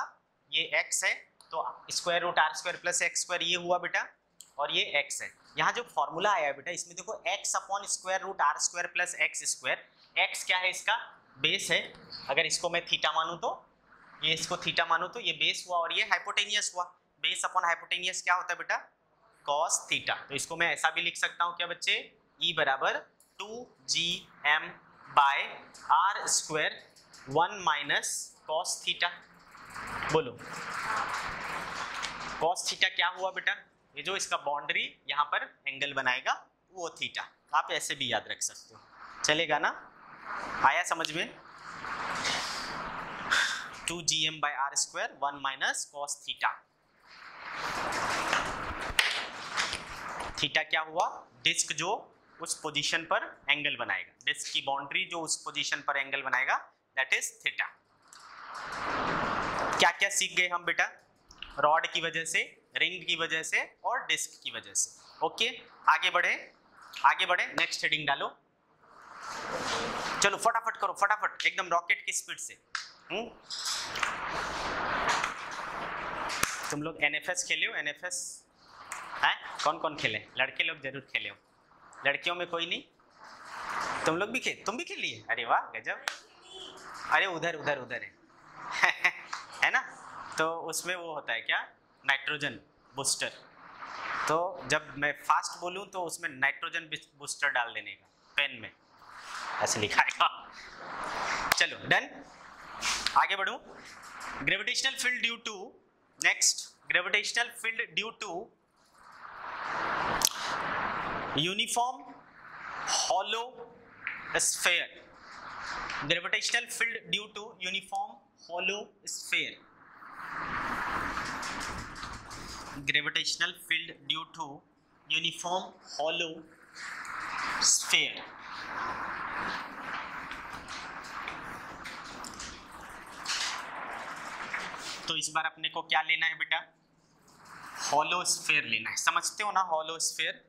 ये x है तो square root r square plus x square ये हुआ बेटा, और ये x है। यहाँ जो फॉर्मूला आया बेटा, इसमें देखो x upon square root r square plus x square x क्या है इसका? बेस है। अगर इसको मैं थीटा मानूं तो ये इसको थीटा मानूं तो ये बेस हुआ और ये हाइपोटेनियस हुआ। बेस अपॉन हाइपोटेनियस क्या होता है बेटा? कॉस थीटा तो इसको मैं ऐसा भी लिख सकता हूँ क्या बच्चे? ई e बराबर two g m by r square one minus cos theta बोलो। कॉस थीटा क्या हुआ बेटा? ये जो इसका बाउंड्री यहाँ पर एंगल बनाएगा, वो थीटा आप ऐसे भी याद रख सकते हो। चलेगा ना? आया समझ में? Two g m by r square one minus cos theta theta क्या हुआ? डिस्क जो उस पोजीशन पर एंगल बनाएगा। डिस्क की बाउंड्री जो उस पोजीशन पर एंगल बनाएगा दैट इज़ थीटा क्या क्या सीख गए हम बेटा? रॉड की वजह से रिंग की वजह से और डिस्क की वजह से। ओके आगे बढ़े। आगे बढ़े। नेक्स्ट हेडिंग डालो। चलो, फटाफट करो, फटाफट। एकदम रॉकेट की स्पीड से। हुँ? हम्म? तुम लोग एनएफएस खेले हो? एनएफएस है? कौन कौन खेले? लड़के लोग ज़रूर खेले हो। लड़कियों में कोई नहीं। तुम लोग भी खेल, तुम भी खेल लिए? अरे वाह, गजब। अरे उधर उधर उधर है। है ना? तो उसमें वो होता है क्या? Nitrogen booster. तो जब मैं फास्ट बोलूँ तो उसमें नाइट्रोजन बूस्टर डाल देने का, पेन में। ऐसे लिखाएगा चलो डन आगे बढ़ू। Gravitational field due to next gravitational field due to uniform hollow sphere gravitational field due to uniform hollow sphere gravitational field due to uniform hollow sphere तो इस बार अपने को क्या लेना है बेटा? हॉलो स्फेयर लेना है। समझते हो ना? हॉलो स्फेयर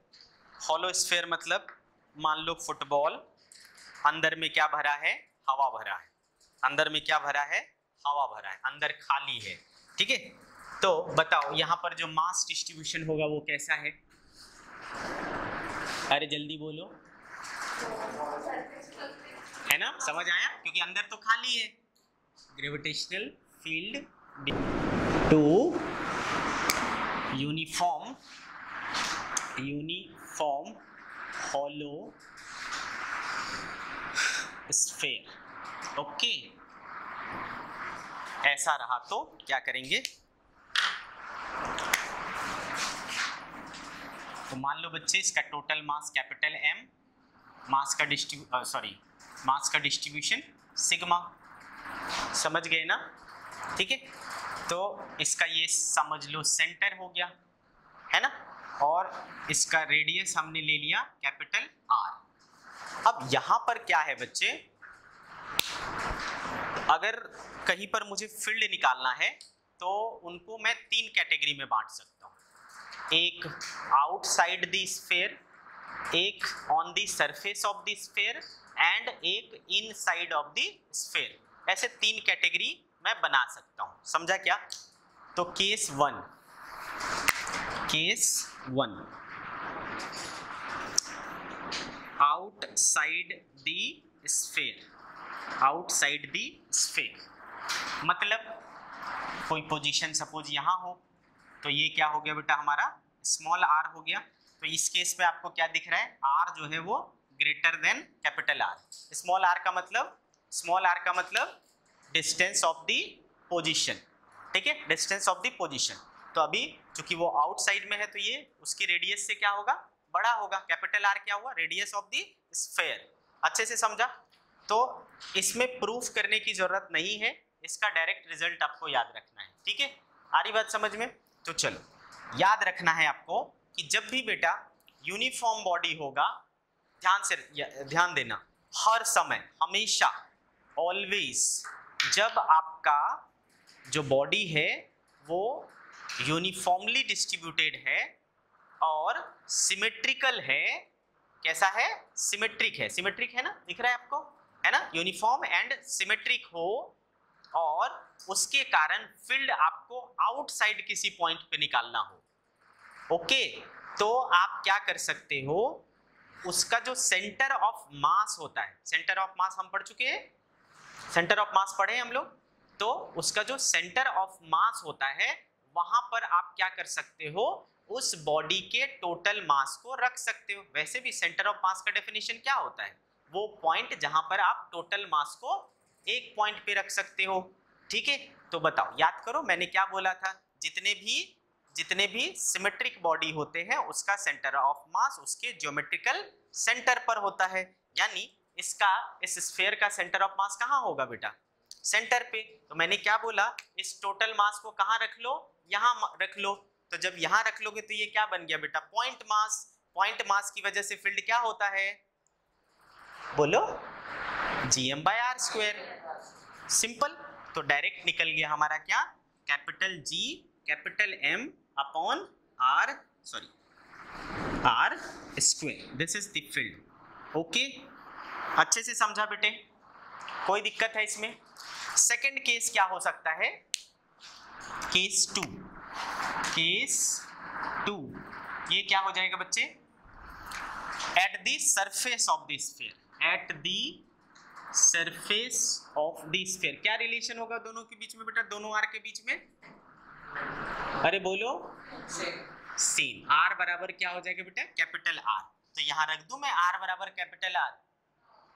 हॉलो स्फेयर मतलब मान लो फुटबॉल, अंदर में क्या भरा है? हवा भरा है। अंदर में क्या भरा है? हवा भरा है। अंदर खाली है। ठीक है? तो बताओ, यहाँ पर जो मास डिस्ट्रीब्यूशन होगा वो कैसा है? अरे जल्दी बोलो। है ना? समझ आया? क्योंकि अंदर तो खाली है। Gravitational field to uniform uniform hollow sphere okay ऐसा रहा तो क्या करेंगे? तो मान लो बच्चे, इसका total mass capital M mass का डिस्ट्रीब्यू सॉरी मास का डिस्ट्रीब्यूशन सिग्मा समझ गए ना? ठीक है? तो इसका ये समझ लो सेंटर हो गया। है ना? और इसका रेडियस हमने ले लिया कैपिटल आर अब यहाँ पर क्या है बच्चे? अगर कहीं पर मुझे फ़ील्ड निकालना है तो उनको मैं तीन कैटेगरी में बांट सकता हूँ। एक आउटसाइड द स्फेयर एक on the surface of the sphere and एक inside of the sphere ऐसे तीन कैटेगरी मैं बना सकता हूँ। समझा क्या? तो case one case one outside the sphere outside the sphere मतलब कोई पोजीशन सपोज़ यहाँ हो तो ये क्या हो गया बेटा हमारा? स्मॉल आर हो गया। तो इस केस में आपको क्या दिख रहा है? आर जो है वो greater than capital R small r का मतलब स्मॉल आर का मतलब डिस्टेंस ऑफ़ द पोजीशन ठीक है? डिस्टेंस ऑफ़ द पोजीशन तो अभी चूँकि वो आउटसाइड में है तो ये, उसके रेडियस से क्या होगा? बड़ा होगा। कैपिटल आर क्या हुआ? रेडियस ऑफ़ दी स्फेयर अच्छे से समझा? तो इसमें प्रूफ करने की ज़रूरत नहीं है। इसका डायरेक्ट रिज़ल्ट आपको याद रखना है। ठीक है? आ रही बात समझ में? तो चलो, याद रखना है आपको कि जब भी बेटा यूनिफॉर्म बॉडी होगा, ध्यान से ध्यान देना, हर समय, हमेशा ऑलवेज जब आपका जो बॉडी है, वो यूनिफॉर्मली डिस्ट्रीब्यूटेड है और सिमेट्रिकल है। कैसा है? सिमेट्रिक है। सिमेट्रिक है ना? दिख रहा है आपको? है ना? यूनिफॉर्म एंड सिमेट्रिक हो और उसके कारण फ़ील्ड आपको आउटसाइड किसी पॉइंट पे निकालना हो। ओके? तो आप क्या कर सकते हो? उसका जो सेंटर ऑफ़ मास होता है, सेंटर ऑफ़ मास हम पढ़ चुके हैं। सेंटर ऑफ़ मास पढ़े हम लोग? तो उसका जो सेंटर ऑफ़ मास होता है वहाँ पर आप क्या कर सकते हो? उस बॉडी के टोटल मास को रख सकते हो। वैसे भी सेंटर ऑफ़ मास का डेफिनेशन क्या होता है? वो पॉइंट जहाँ पर आप टोटल मास को एक पॉइंट पे रख सकते हो। ठीक है? तो बताओ, याद करो, मैंने क्या बोला था? जितने भी जितने भी सिमेट्रिक बॉडी होते हैं, उसका सेंटर ऑफ़ मास उसके ज्योमेट्रिकल सेंटर पर होता है। यानी इसका, इस स्फेयर का सेंटर ऑफ़ मास कहाँ होगा बेटा? सेंटर पे। तो मैंने क्या बोला? इस टोटल मास को कहाँ रख लो? यहाँ रख लो। तो जब यहाँ रख लोगे तो ये क्या बन गया बेटा? पॉइंट मास पॉइंट मास की वजह से फ़ील्ड क्या होता है? बोलो। G m by r square simple तो डायरेक्ट निकल गया हमारा क्या? Capital G capital M upon r sorry r square this is the field okay अच्छे से समझा बेटे? कोई दिक्कत है इसमें? सेकंड केस क्या हो सकता है? Case two. Case two. ये क्या हो जाएगा बच्चे? At the surface of the sphere at the surface of the sphere क्या रिलेशन होगा दोनों के बीच में बेटा? दोनों आर के बीच में? अरे बोलो। सेम आर बराबर क्या हो जाएगा बेटा? कैपिटल आर तो यहाँ रख दू मैं आर बराबर कैपिटल आर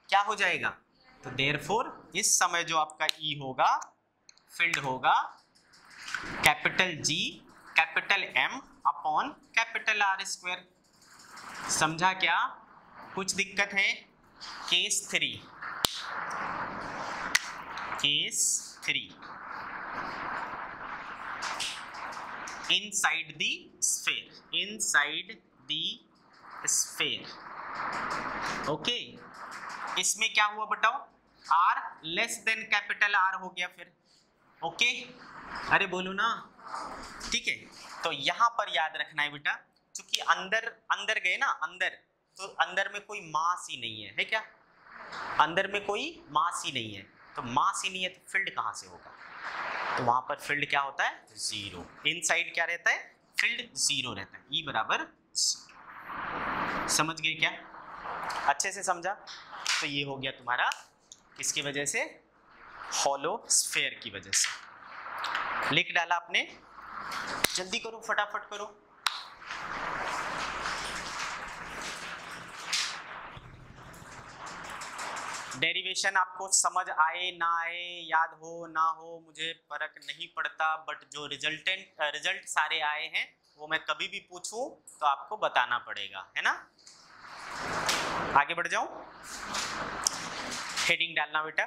क्या हो जाएगा? तो देर इस समय जो आपका ई e होगा फ़ील्ड होगा capital G capital M upon capital R square समझा क्या? कुछ दिक्कत है? Case three case three inside inside the sphere. Inside the sphere. Okay. इसमें क्या हुआ बताओ? R less than capital r हो गया फिर. Okay okay? अरे बोलो ना। ठीक है तो यहाँ पर याद रखना है बेटा क्योंकि अंदर अंदर गए ना, अंदर तो अंदर में कोई मास ही नहीं है है क्या? अंदर में कोई मास ही नहीं है तो मास ही नहीं है तो फ़ील्ड कहाँ से होगा? तो वहाँ पर फ़ील्ड क्या होता है? ज़ीरो। इन साइड क्या रहता है? फ़ील्ड ज़ीरो रहता है, ई बराबर समझ गए क्या? अच्छे से समझा? तो ये हो गया तुम्हारा किसकी वजह से हॉलो स्फेयर की वजह से। लिख डाला आपने। जल्दी करो, फटाफट करो। डेरिवेशन आपको समझ आए, ना आए, याद हो, ना हो, मुझे फ़र्क नहीं पड़ता बट जो रिजल्टेंट रिज़ल्ट सारे आए हैं, वो मैं कभी भी पूछूँ तो आपको बताना पड़ेगा, है ना? आगे बढ़ जाऊँ हेडिंग डालना बेटा।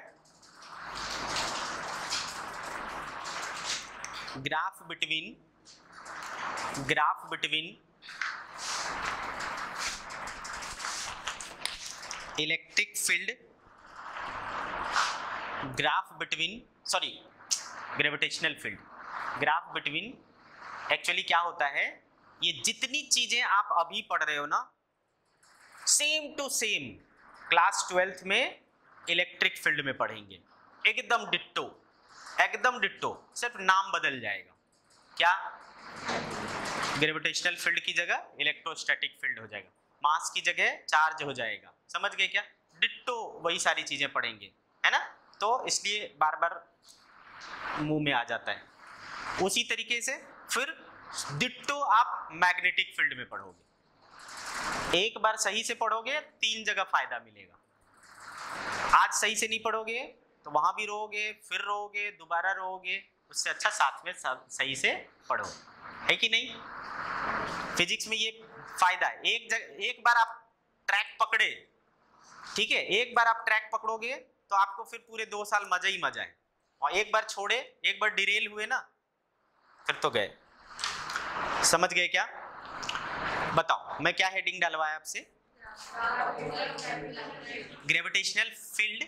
Graph between graph between electric field, graph between sorry gravitational field graph between actually क्या होता है? ये जितनी चीज़ें आप अभी पढ़ रहे हो ना same to same class twelfth में इलेक्ट्रिक फ़ील्ड में पढ़ेंगे। एकदम डिट्टो एकदम डिट्टो, सिर्फ़ नाम बदल जाएगा। क्या? ग्रेविटेशनल फ़ील्ड की जगह इलेक्ट्रोस्टैटिक फ़ील्ड हो जाएगा। मास की जगह चार्ज हो जाएगा। समझ गए क्या? डिट्टो, वही सारी चीज़ें पढ़ेंगे। है ना? तो इसलिए बार बार मुँह में आ जाता है। उसी तरीके से फिर डिट्टो आप मैग्नेटिक फ़ील्ड में पढ़ोगे। एक बार सही से पढ़ोगे, तीन जगह फ़ायदा मिलेगा। आज सही से नहीं पढ़ोगे तो वहाँ भी रोगे फिर रोगे दोबारा रोगे उससे अच्छा साथ में सही से पढ़ो। है कि नहीं? फिजिक्स में ये फ़ायदा है। एक जगह एक बार आप ट्रैक पकड़े, ठीक है? एक बार आप ट्रैक पकड़ोगे तो आपको फिर पूरे दो साल मज़ा ही मज़ा है। और एक बार छोड़े, एक बार डिरेल हुए ना, फिर तो गए। समझ गए क्या? बताओ, मैं क्या हेडिंग डलवाया आपसे? Gravitational field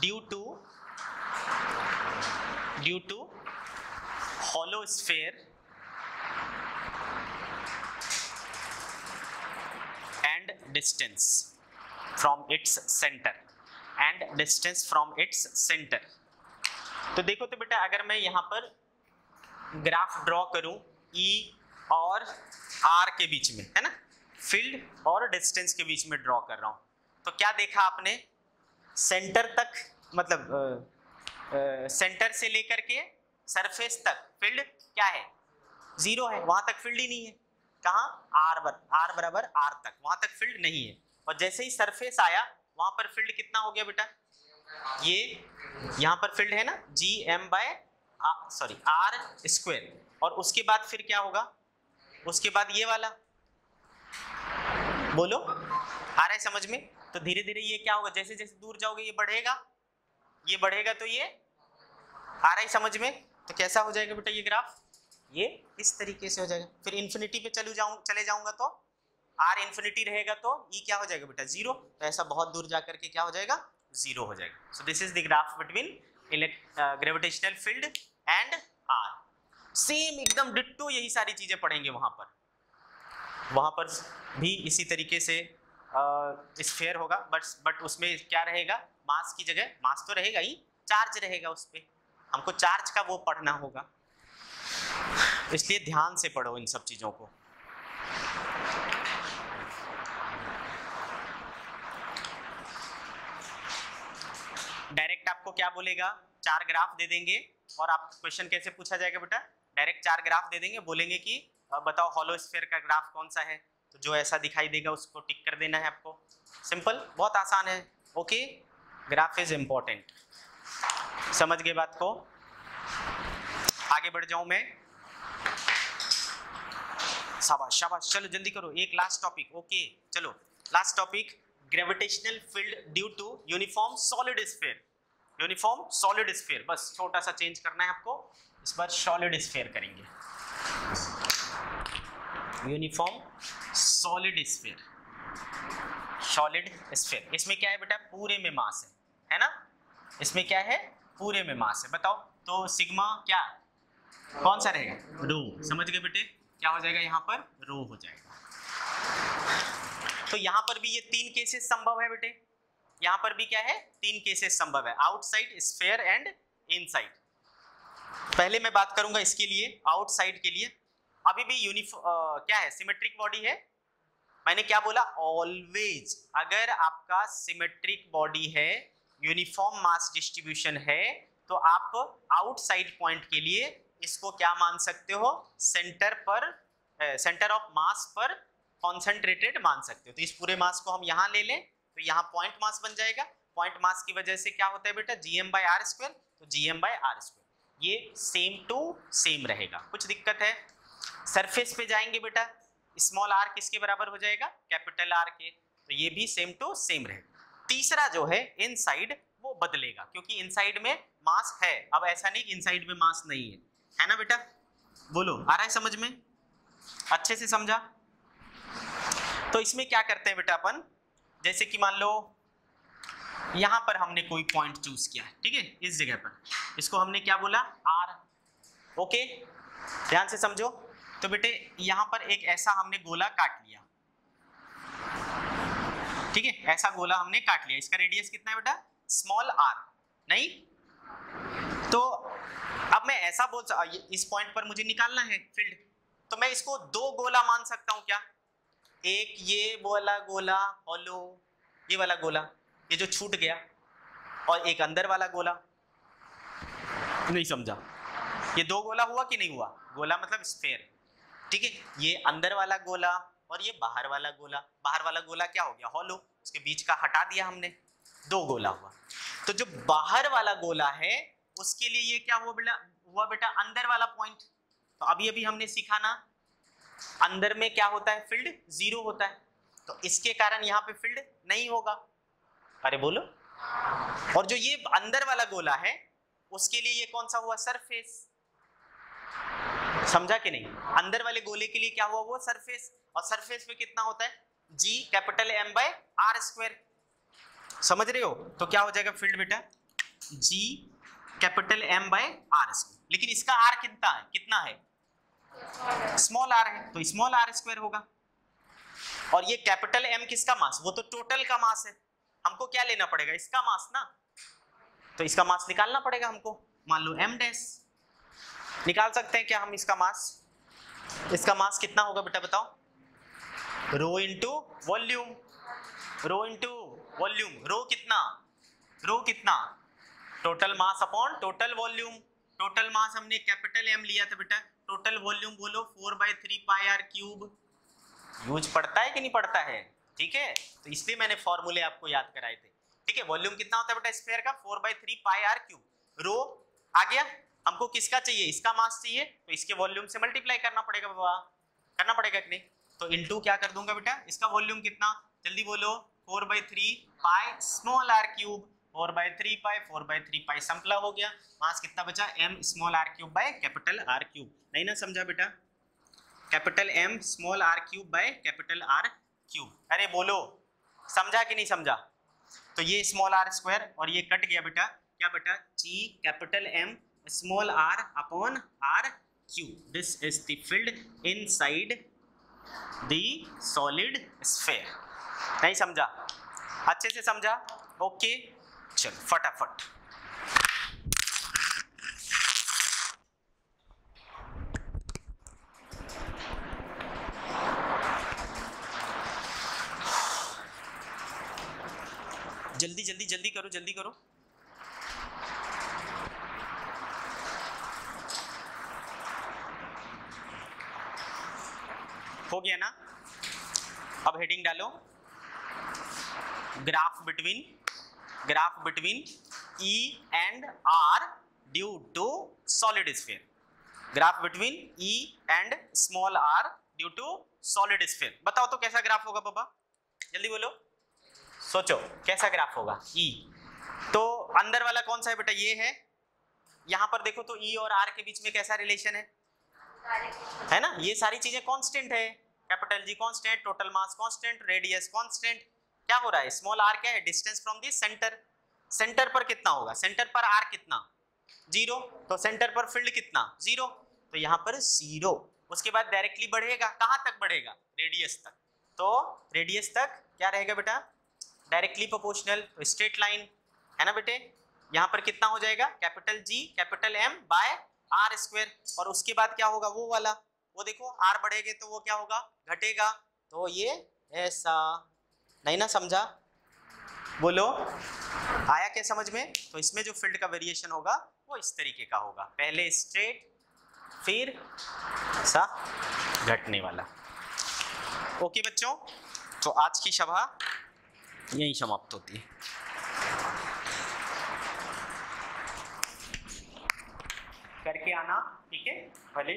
due to due to hollow sphere and distance from its center, and distance from its center. तो देखो तो बेटा, अगर मैं यहाँ पर ग्राफ ड्रॉ करूँ E और R के बीच में, है ना? फ़ील्ड और डिस्टेंस के बीच में ड्रॉ कर रहा हूँ। तो क्या देखा आपने? सेंटर तक मतलब सेंटर से लेकर के सरफेस तक फ़ील्ड क्या है? ज़ीरो है, वहाँ तक फ़ील्ड ही नहीं है। कहा? आर बर, आर बराबर आर तक, वहाँ तक फ़ील्ड नहीं है। और जैसे ही सरफेस आया, वहाँ पर फ़ील्ड कितना हो गया बेटा? ये, यहाँ पर फ़ील्ड है ना, g m by sorry, r square. और उसके बाद फिर क्या होगा? उसके बाद ये वाला। बोलो, आ रहा है समझ में? तो धीरे धीरे ये क्या होगा? जैसे जैसे दूर जाओगे, ये बढ़ेगा। ये बढ़ेगा तो ये आ रहा है समझ में? तो कैसा हो जाएगा बेटा ये ग्राफ? ये इस तरीके से हो जाएगा। फिर इन्फिनिटी पे चलू जाऊँ, चले जाऊँगा तो आर इन्फिनिटी रहेगा तो ये क्या हो जाएगा बेटा? ज़ीरो तो ऐसा बहुत दूर जाकर के क्या हो जाएगा? ज़ीरो हो जाएगा। So this is the graph between gravitational field and r same एकदम डिट्टो यही सारी चीज़ें पढ़ेंगे वहाँ पर। वहाँ पर भी इसी तरीके से स्फेयर होगा बट बट उसमें क्या रहेगा? मास की जगह मास तो रहेगा ही चार्ज रहेगा उस पर हमको चार्ज का वो पढ़ना होगा। इसलिए ध्यान से पढ़ो इन सब चीज़ों को। डायरेक्ट आपको क्या बोलेगा? चार ग्राफ दे देंगे, और आप क्वेश्चन कैसे पूछा जाएगा बेटा? डायरेक्ट चार ग्राफ दे देंगे, बोलेंगे कि बताओ हॉलो स्फेयर का ग्राफ कौन सा है? तो जो ऐसा दिखाई देगा उसको टिक कर देना है आपको। सिंपल, बहुत आसान है। ओके? ग्राफ इज़ इंपॉर्टेंट समझ गए बात को? आगे बढ़ जाऊँ मैं। शाबाश शाबाश। चलो, जल्दी करो। एक लास्ट टॉपिक ओके, चलो। Last topic gravitational field due to uniform solid sphere uniform solid sphere बस, छोटा सा चेंज करना है आपको। इस बार सॉलिड स्फीयर करेंगे। Uniform solid sphere solid sphere इसमें क्या है बेटा? पूरे में मास है। है ना? इसमें क्या है? पूरे में मास है। बताओ। तो सिग्मा क्या? कौन सा रहेगा? रो समझ गए बेटे? क्या हो जाएगा यहाँ पर? रो हो जाएगा। तो यहाँ पर भी ये तीन केसेस संभव है बेटे। यहाँ पर भी क्या है? तीन केसेस संभव है। आउटसाइड स्फेयर एंड इनसाइड पहले मैं बात करूँगा इसके लिए आउटसाइड के लिए। अभी भी यूनिफॉर्म क्या है सिमेट्रिक बॉडी है? मैंने क्या बोला? ऑलवेज अगर आपका सिमेट्रिक बॉडी है यूनिफॉर्म मास डिस्ट्रीब्यूशन है तो आप आउटसाइड पॉइंट के लिए इसको क्या मान सकते हो? सेंटर पर सेंटर ऑफ़ मास पर कॉन्सेंट्रेटेड मान सकते हो। तो इस पूरे मास को हम यहाँ ले लें तो यहाँ पॉइंट मास बन जाएगा। पॉइंट मास की वजह से क्या होता है बेटा? G m by r square तो g m by r square ये सेम टू सेम रहेगा। कुछ दिक्कत है? सरफेस पे जाएँगे बेटा। स्मॉल आर किसके बराबर हो जाएगा? कैपिटल आर के। तो ये भी सेम टू सेम रहेगा तीसरा जो है, इनसाइड वो बदलेगा, क्योंकि इनसाइड में मास है। अब ऐसा नहीं कि इनसाइड में मास नहीं है। है ना बेटा? बोलो, आ रहा है समझ में? अच्छे से समझा? तो इसमें क्या करते हैं बेटा अपन? जैसे कि मान लो, यहाँ पर हमने कोई पॉइंट चूज़ किया है, ठीक है? इस जगह पर। इसको हमने क्या बोला? आर ओके ध्यान से समझो। तो बेटे, यहाँ पर एक ऐसा हमने गोला काट लिया। ठीक है? ऐसा गोला हमने काट लिया। इसका रेडियस कितना है बेटा? स्मॉल आर नहीं? तो अब मैं ऐसा बोल सकता इस पॉइंट पर मुझे निकालना है फ़ील्ड तो मैं इसको दो गोला मान सकता हूँ क्या? एक ये वाला गोला हॉलो ये वाला गोला, ये जो छूट गया, और एक अंदर वाला गोला। नहीं समझा। ये दो गोला हुआ कि नहीं हुआ? गोला मतलब स्फेयर ठीक है, ये अंदर वाला गोला और ये बाहर वाला गोला। बाहर वाला गोला क्या हो गया? हॉलो उसके बीच का हटा दिया हमने। दो गोला हुआ। तो जो बाहर वाला गोला है, उसके लिए ये क्या हुआ बेटा? हुआ बेटा अंदर वाला पॉइंट तो अभी अभी हमने सीखा ना, अंदर में क्या होता है? फ़ील्ड ज़ीरो होता है। तो इसके कारण यहाँ पे फ़ील्ड नहीं होगा। अरे बोलो। और जो ये अंदर वाला गोला है, उसके लिए ये कौन सा हुआ? सरफेस समझा कि नहीं? अंदर वाले गोले के लिए क्या हुआ? वो सरफेस और सरफेस में कितना होता है? G capital M by r square समझ रहे हो? तो क्या हो जाएगा फ़ील्ड बेटा? G capital M by r square लेकिन इसका आर कितना है? कितना है? स्मॉल आर है. तो स्मॉल आर स्क्वायर होगा. और ये कैपिटल एम किसका मास वो तो टोटल का मास है. हमको क्या लेना पड़ेगा? इसका मास ना? तो इसका मास निकालना पड़ेगा हमको. मान लो एम डैश निकाल सकते हैं क्या हम इसका मास? इसका मास कितना होगा बेटा बताओ? Rho into volume rho into volume rho कितना? रो कितना? Total mass upon total volume total mass हमने कैपिटल एम लिया था बेटा। टोटल वॉल्यूम बोलो four by three pi r cube use पड़ता है कि नहीं पड़ता है? ठीक है? तो इसलिए मैंने फॉर्मूले आपको याद कराए थे। ठीक है? वॉल्यूम कितना होता है बेटा स्फेयर का? Four by three pi r cube rho, आ गया? हमको किसका चाहिए? इसका मास चाहिए तो इसके वॉल्यूम से मल्टीप्लाई करना पड़ेगा बाबा। करना पड़ेगा कि नहीं? तो इंटू क्या कर दूँगा बेटा? इसका वॉल्यूम कितना? जल्दी बोलो four by three pi small r cube four by three pi four by three pi समप्ला हो गया। मास कितना बचा? M small r cube by capital R cube नहीं ना समझा बेटा? Capital M small r cube by capital R cube अरे बोलो, समझा कि नहीं समझा? तो ये स्मॉल आर स्क्वायर और ये कट गया बेटा। क्या बेटा? G capital M small r upon r cube this is the field inside the solid sphere नहीं समझा? अच्छे से समझा? ओके चलो, फटाफट। जल्दी जल्दी जल्दी करो जल्दी करो। हो गया ना? अब हेडिंग डालो। Graph between graph between e and r due to solid sphere graph between e and small r due to solid sphere बताओ तो कैसा ग्राफ होगा बाबा जल्दी बोलो। सोचो, कैसा ग्राफ होगा? ई e. तो अंदर वाला कौन सा है बेटा? ये है। यहाँ पर देखो तो ई e और आर के बीच में कैसा रिलेशन है? है ना? ये सारी चीज़ें कांस्टेंट है। Capital G constant total mass constant radius constant क्या हो रहा है? स्मॉल आर क्या है? Distance from the centre centre पर कितना होगा? सेंटर पर आर कितना? ज़ीरो तो सेंटर पर फ़ील्ड कितना? ज़ीरो तो यहाँ पर ज़ीरो उसके बाद डायरेक्टली बढ़ेगा। कहाँ तक बढ़ेगा? रेडियस तक। तो रेडियस तक क्या रहेगा बेटा? डायरेक्टली प्रोपोर्शनल स्ट्रेट लाइन है ना बेटे? यहाँ पर कितना हो जाएगा? Capital G capital M by r square और उसके बाद क्या होगा? वो वाला, वो देखो आर बढ़ेगे तो वो क्या होगा? घटेगा। तो ये ऐसा। नहीं ना समझा? बोलो। आया क्या समझ में? तो इसमें जो फ़ील्ड का वेरिएशन होगा, वो इस तरीके का होगा। पहले स्ट्रेट फिर सा घटने वाला। ओके बच्चों? तो आज की सभा यही समाप्त होती है। करके आना, ठीक है? पहले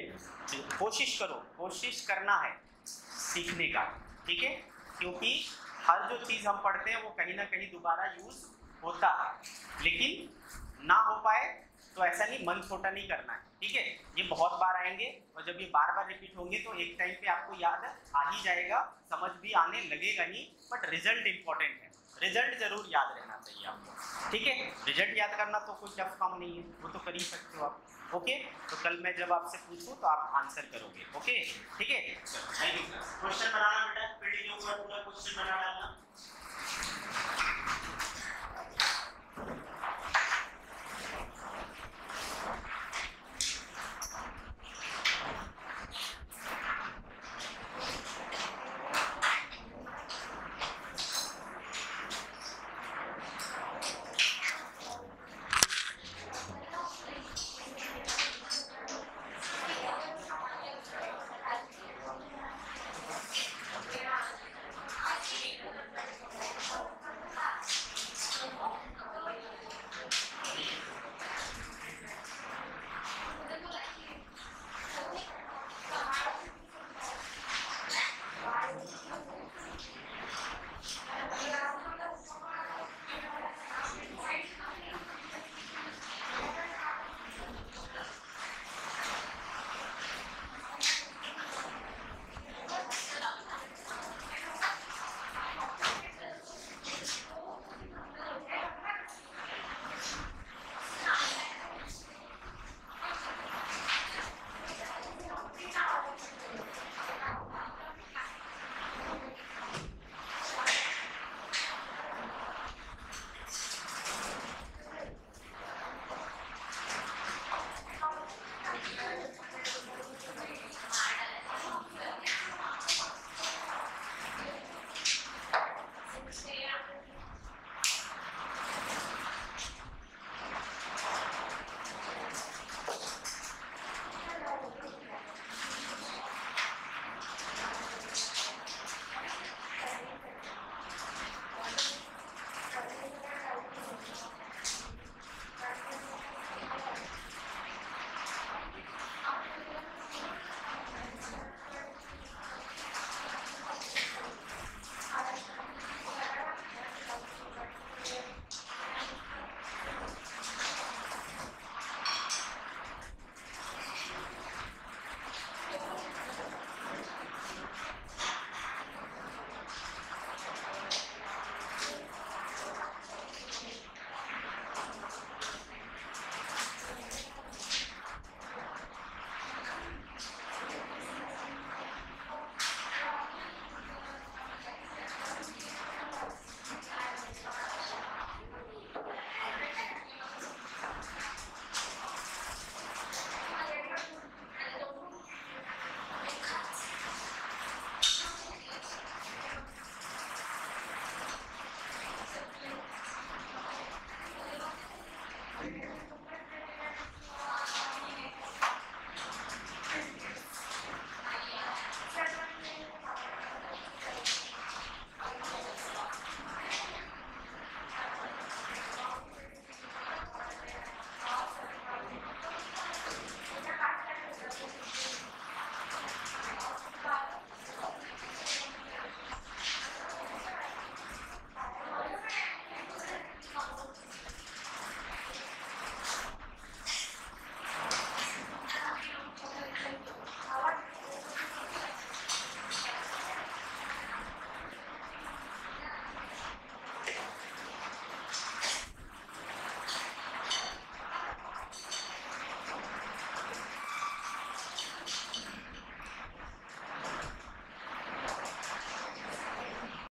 कोशिश करो, कोशिश करना है सीखने का, ठीक है? क्योंकि हर जो चीज़ हम पढ़ते हैं, वो कहीं ना कहीं दोबारा यूज़ होता है। लेकिन ना हो पाए तो ऐसा नहीं, मन छोटा नहीं करना है, ठीक है? ये बहुत बार आएँगे, और जब ये बार बार रिपीट होंगे तो एक टाइम पे आपको याद आ ही जाएगा, समझ भी आने लगेगा ही बट रिज़ल्ट इंपॉर्टेंट है। रिज़ल्ट ज़रूर याद रहना चाहिए आपको, ठीक है? रिज़ल्ट याद करना तो कोई टफ काम नहीं है, वो तो कर ही सकते हो आप। ओके? तो कल मैं जब आपसे पूछूँ तो आप आंसर करोगे, ओके? ठीक है? क्वेश्चन बनाना बेटा पूरा क्वेश्चन बना डालना